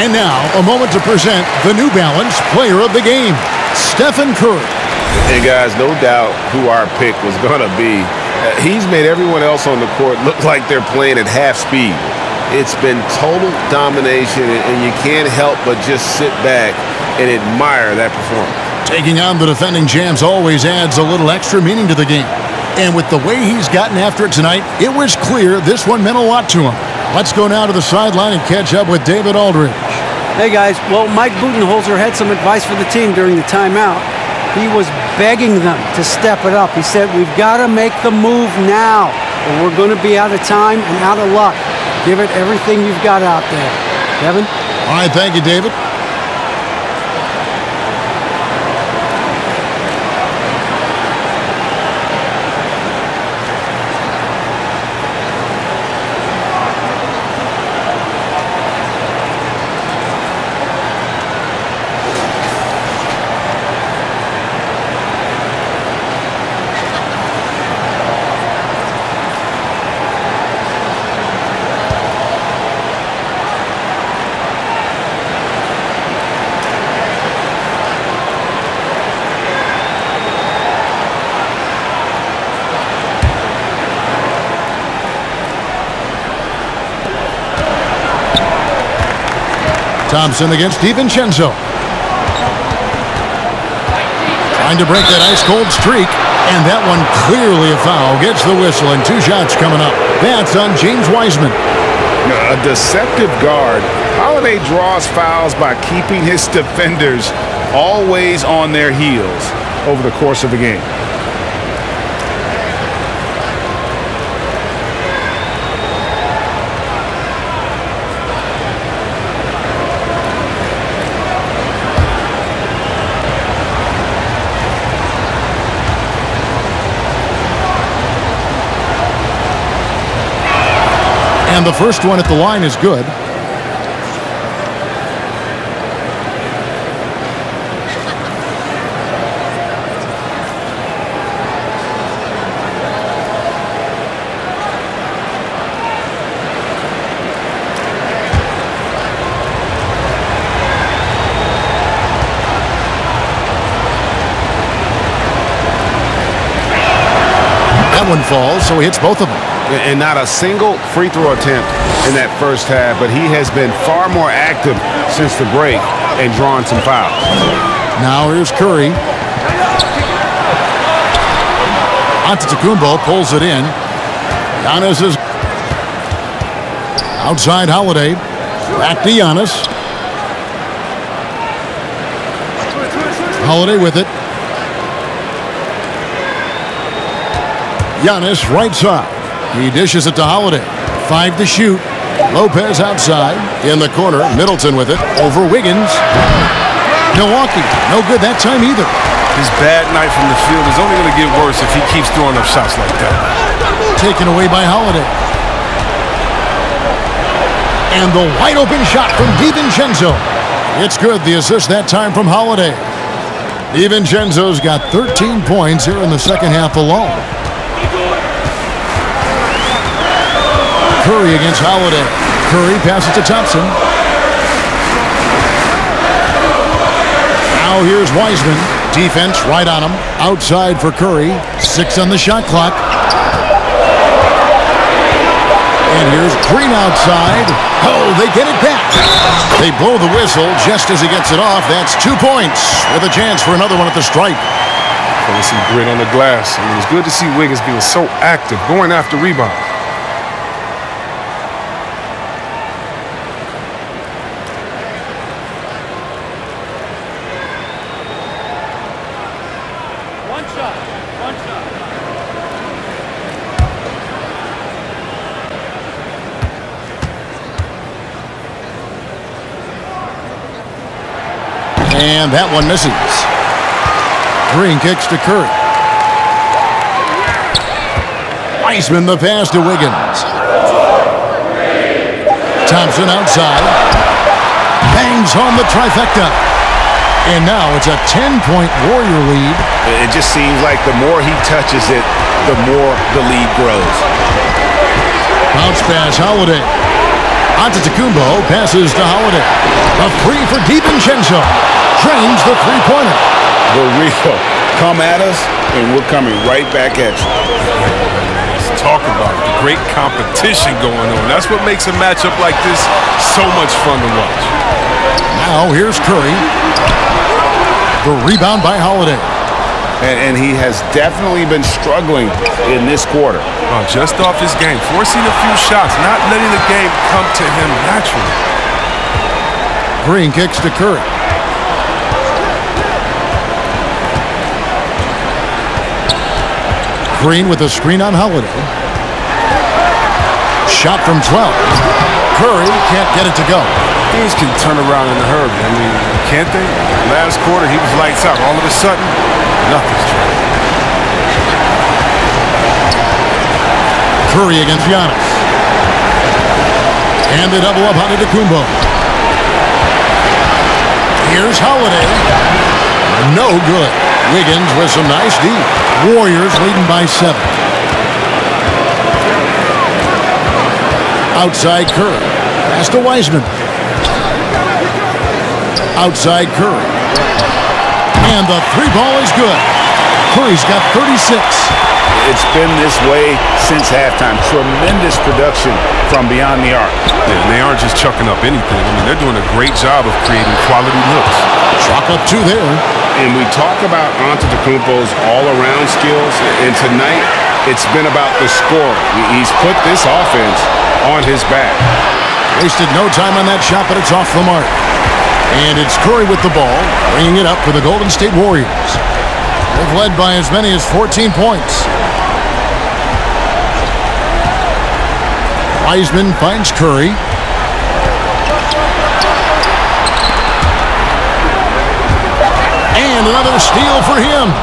S2: And now, a moment to present the New Balance Player of the Game, Stephen Curry.
S5: And guys, no doubt who our pick was going to be
S12: Uh, he's made everyone else on the court look like they're playing at half speed. It's been total domination, and you can't help but just sit back and admire that performance.
S2: Taking on the defending champs always adds a little extra meaning to the game. And with the way he's gotten after it tonight, it was clear this one meant a lot to him. Let's go now to the sideline and catch up with David Aldridge.
S3: Hey guys, well, Mike Budenholzer had some advice for the team during the timeout. He was begging them to step it up. He said, We've got to make the move now, or we're going to be out of time and out of luck. Give it everything you've got out there. Kevin?
S2: All right, thank you, David. Thompson against DiVincenzo. Trying to break that ice-cold streak. And that one clearly a foul. Gets the whistle and two shots coming up. That's on James Wiseman.
S5: A deceptive guard. Holiday draws fouls by keeping his defenders always on their heels over the course of the game.
S2: And the first one at the line is good. That one falls, so he hits both of them.
S5: And not a single free throw attempt in that first half, but he has been far more active since the break and drawing some fouls.
S2: Now here's Curry. Antetokounmpo pulls it in. Giannis is outside Holiday. Back to Giannis. Holiday with it. Giannis right side. He dishes it to Holiday. Five to shoot. Lopez outside. In the corner. Middleton with it. Over Wiggins. Milwaukee. No good that time either.
S4: His bad night from the field is only going to get worse if he keeps throwing up shots like that.
S2: Taken away by Holiday. And the wide open shot from DiVincenzo. It's good. The assist that time from Holiday. DiVincenzo's got 13 points here in the second half alone. Curry against Holiday. Curry passes to Thompson. Now here's Wiseman. Defense right on him. Outside for Curry. Six on the shot clock. And here's Green outside. Oh, they get it back. They blow the whistle just as he gets it off. That's two points with a chance for another one at the stripe.
S4: So we see grit on the glass. I mean, it's good to see Wiggins being so active, going after rebounds.
S2: And that one misses. Green kicks to Curry. Wiseman the pass to Wiggins. Thompson outside. Bangs home the trifecta. And now it's a 10-point Warrior lead.
S5: It just seems like the more he touches it, the more the lead grows.
S2: Bounce pass, Holiday. Antetokounmpo passes to Holiday. A three for DiVincenzo. Drains the three-pointer.
S5: The real come at us, and we're coming right back at you. Let's Talk about it.
S4: Great competition going on. That's what makes a matchup like this so much fun to watch.
S2: Now here's Curry. The rebound by Holiday.
S5: And, and he has definitely been struggling in this quarter.
S4: Oh, just off his game, forcing a few shots, not letting the game come to him naturally.
S2: Green kicks to Curry. Green with a screen on Holiday. Shot from 12. Curry can't get it to go.
S4: Things can turn around in a hurry. I mean, can't they? Last quarter, he was lights out. All of a sudden, nothing's changed.
S2: Curry against Giannis. And the double up on Kumbo. Here's Holiday. No good. Wiggins with some nice deep. Warriors leading by seven. Outside Curry. Pass to Wiseman. Outside Curry. And the three ball is good. Curry's got 36.
S5: It's been this way since halftime. Tremendous production from beyond the arc.
S4: Yeah, and they aren't just chucking up anything. I mean, they're doing a great job of creating quality looks.
S2: Chalk up two there.
S5: And we talk about Antetokounmpo's all-around skills, and tonight it's been about the score. He's put this offense on his back.
S2: Wasted no time on that shot, but it's off the mark. And it's Curry with the ball, bringing it up for the Golden State Warriors. They've led by as many as 14 points. Wiseman finds Curry. And another steal for him.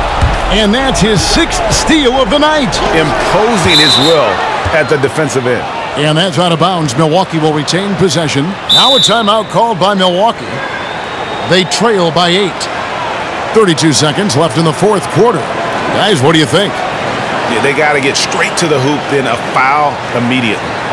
S2: And that's his sixth steal of the night.
S5: Imposing his will at the defensive end.
S2: And that's out of bounds. Milwaukee will retain possession. Now a timeout called by Milwaukee. They trail by eight. 32 seconds left in the fourth quarter. Guys, what do you think?
S5: Yeah, they got to get straight to the hoop, then a foul immediately.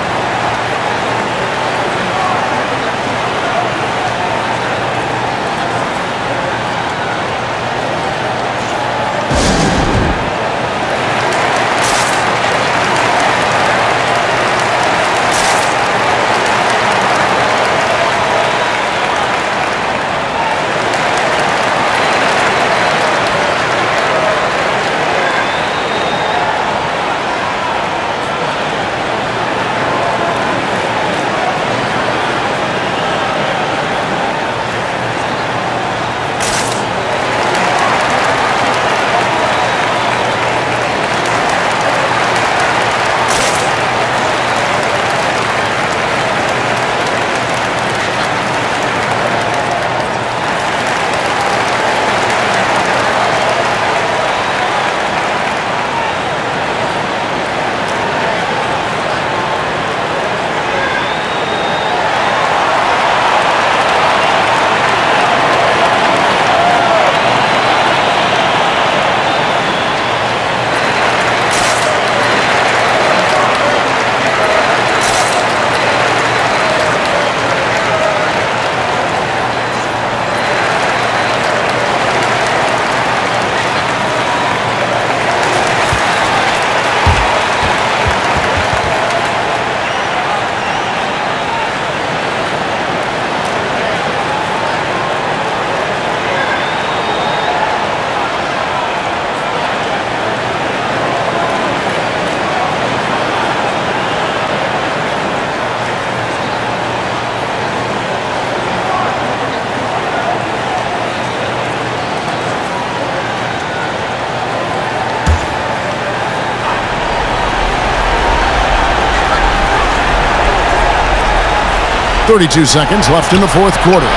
S2: Thirty-two seconds left in the fourth quarter.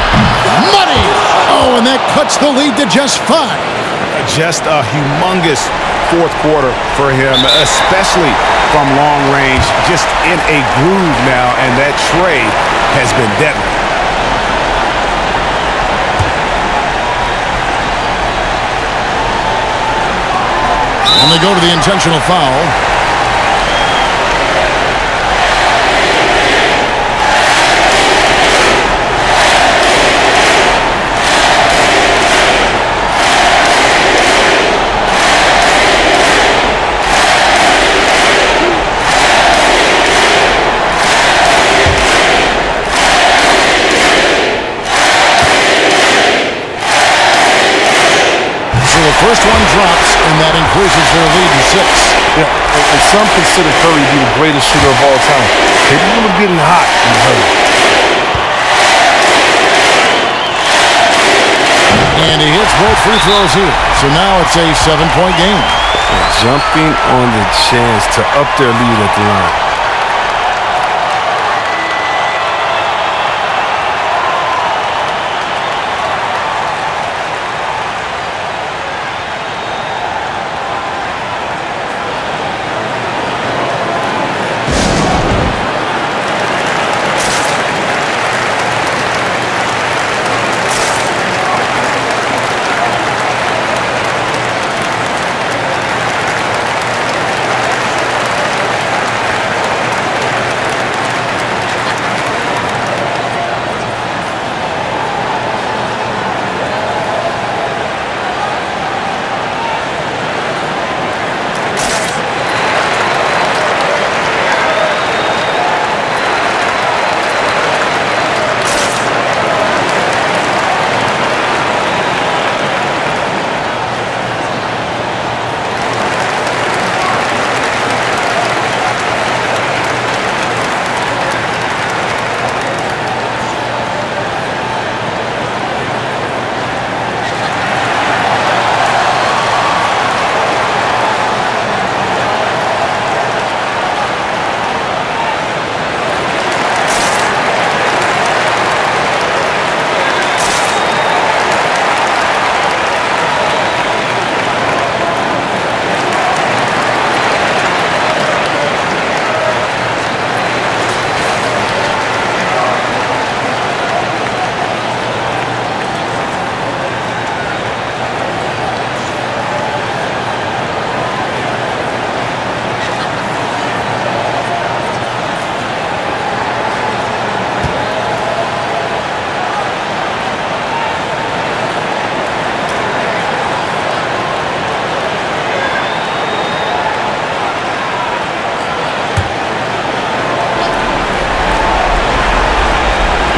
S2: Money! Oh, and that cuts the lead to just five.
S5: Just a humongous fourth quarter for him, especially from long range. Just in a groove now, and that trade has been deadly.
S2: And they go to the intentional foul. That increases their lead to six.
S4: Yeah, and, and some consider Curry to be the greatest shooter of all time. Capable of getting hot in a hurry.
S2: And he hits both free throws here. So now it's a seven-point game.
S4: Jumping on the chance to up their lead at the line.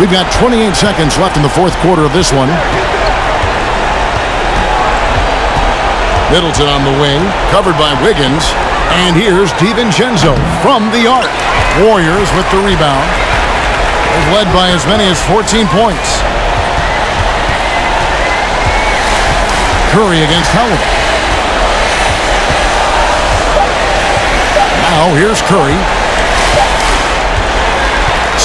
S2: We've got 28 seconds left in the fourth quarter of this one. Middleton on the wing, covered by Wiggins. And here's DiVincenzo from the arc. Warriors with the rebound. They've led by as many as 14 points. Curry against Howard. Now here's Curry.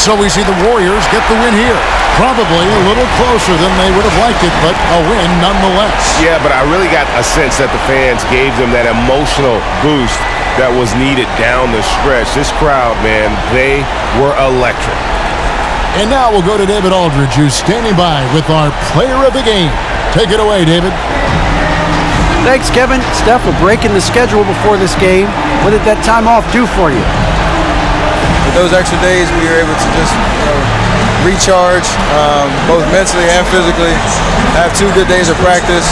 S2: So we see the Warriors get the win here. Probably a little closer than they would have liked it, but a win nonetheless.
S5: Yeah, but I really got a sense that the fans gave them that emotional boost that was needed down the stretch. This crowd, man, they were electric.
S2: And now we'll go to David Aldridge, who's standing by with our player of the game. Take it away, David.
S3: Thanks, Kevin. Steph, we're breaking the schedule before this game. What did that time off do for you?
S11: With those extra days, we were able to just you know, recharge, um, both mentally and physically, have two good days of practice,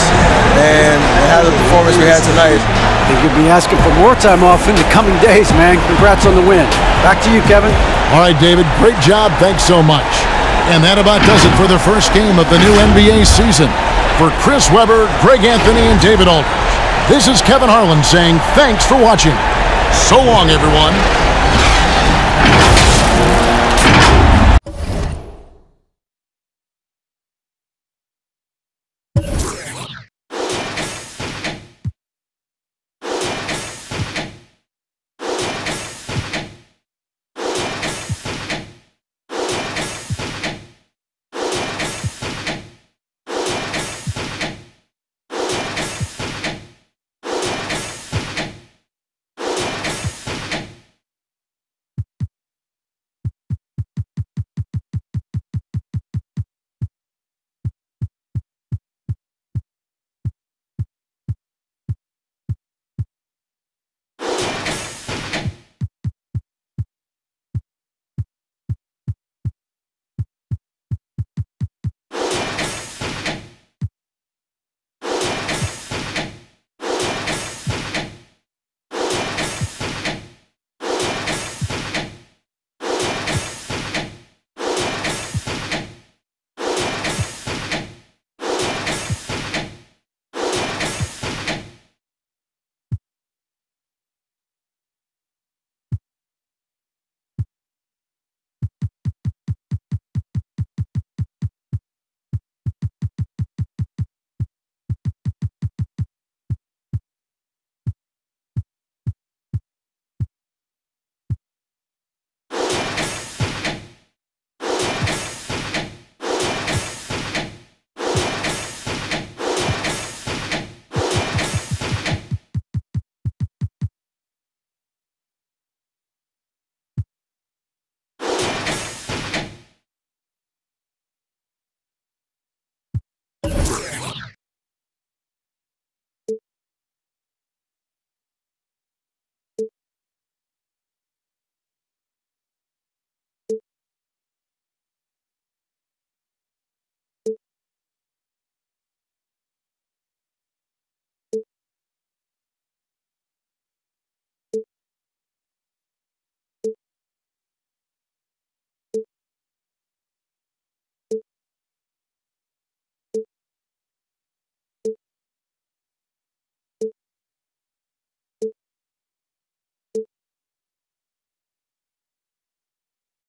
S11: and have the performance we had tonight.
S3: I think you'll be asking for more time off in the coming days, man. Congrats on the win. Back to you, Kevin.
S2: All right, David, great job. Thanks so much. And that about does it for the first game of the new NBA season. For Chris Webber, Greg Anthony, and David Aldridge, this is Kevin Harlan saying thanks for watching. So long, everyone.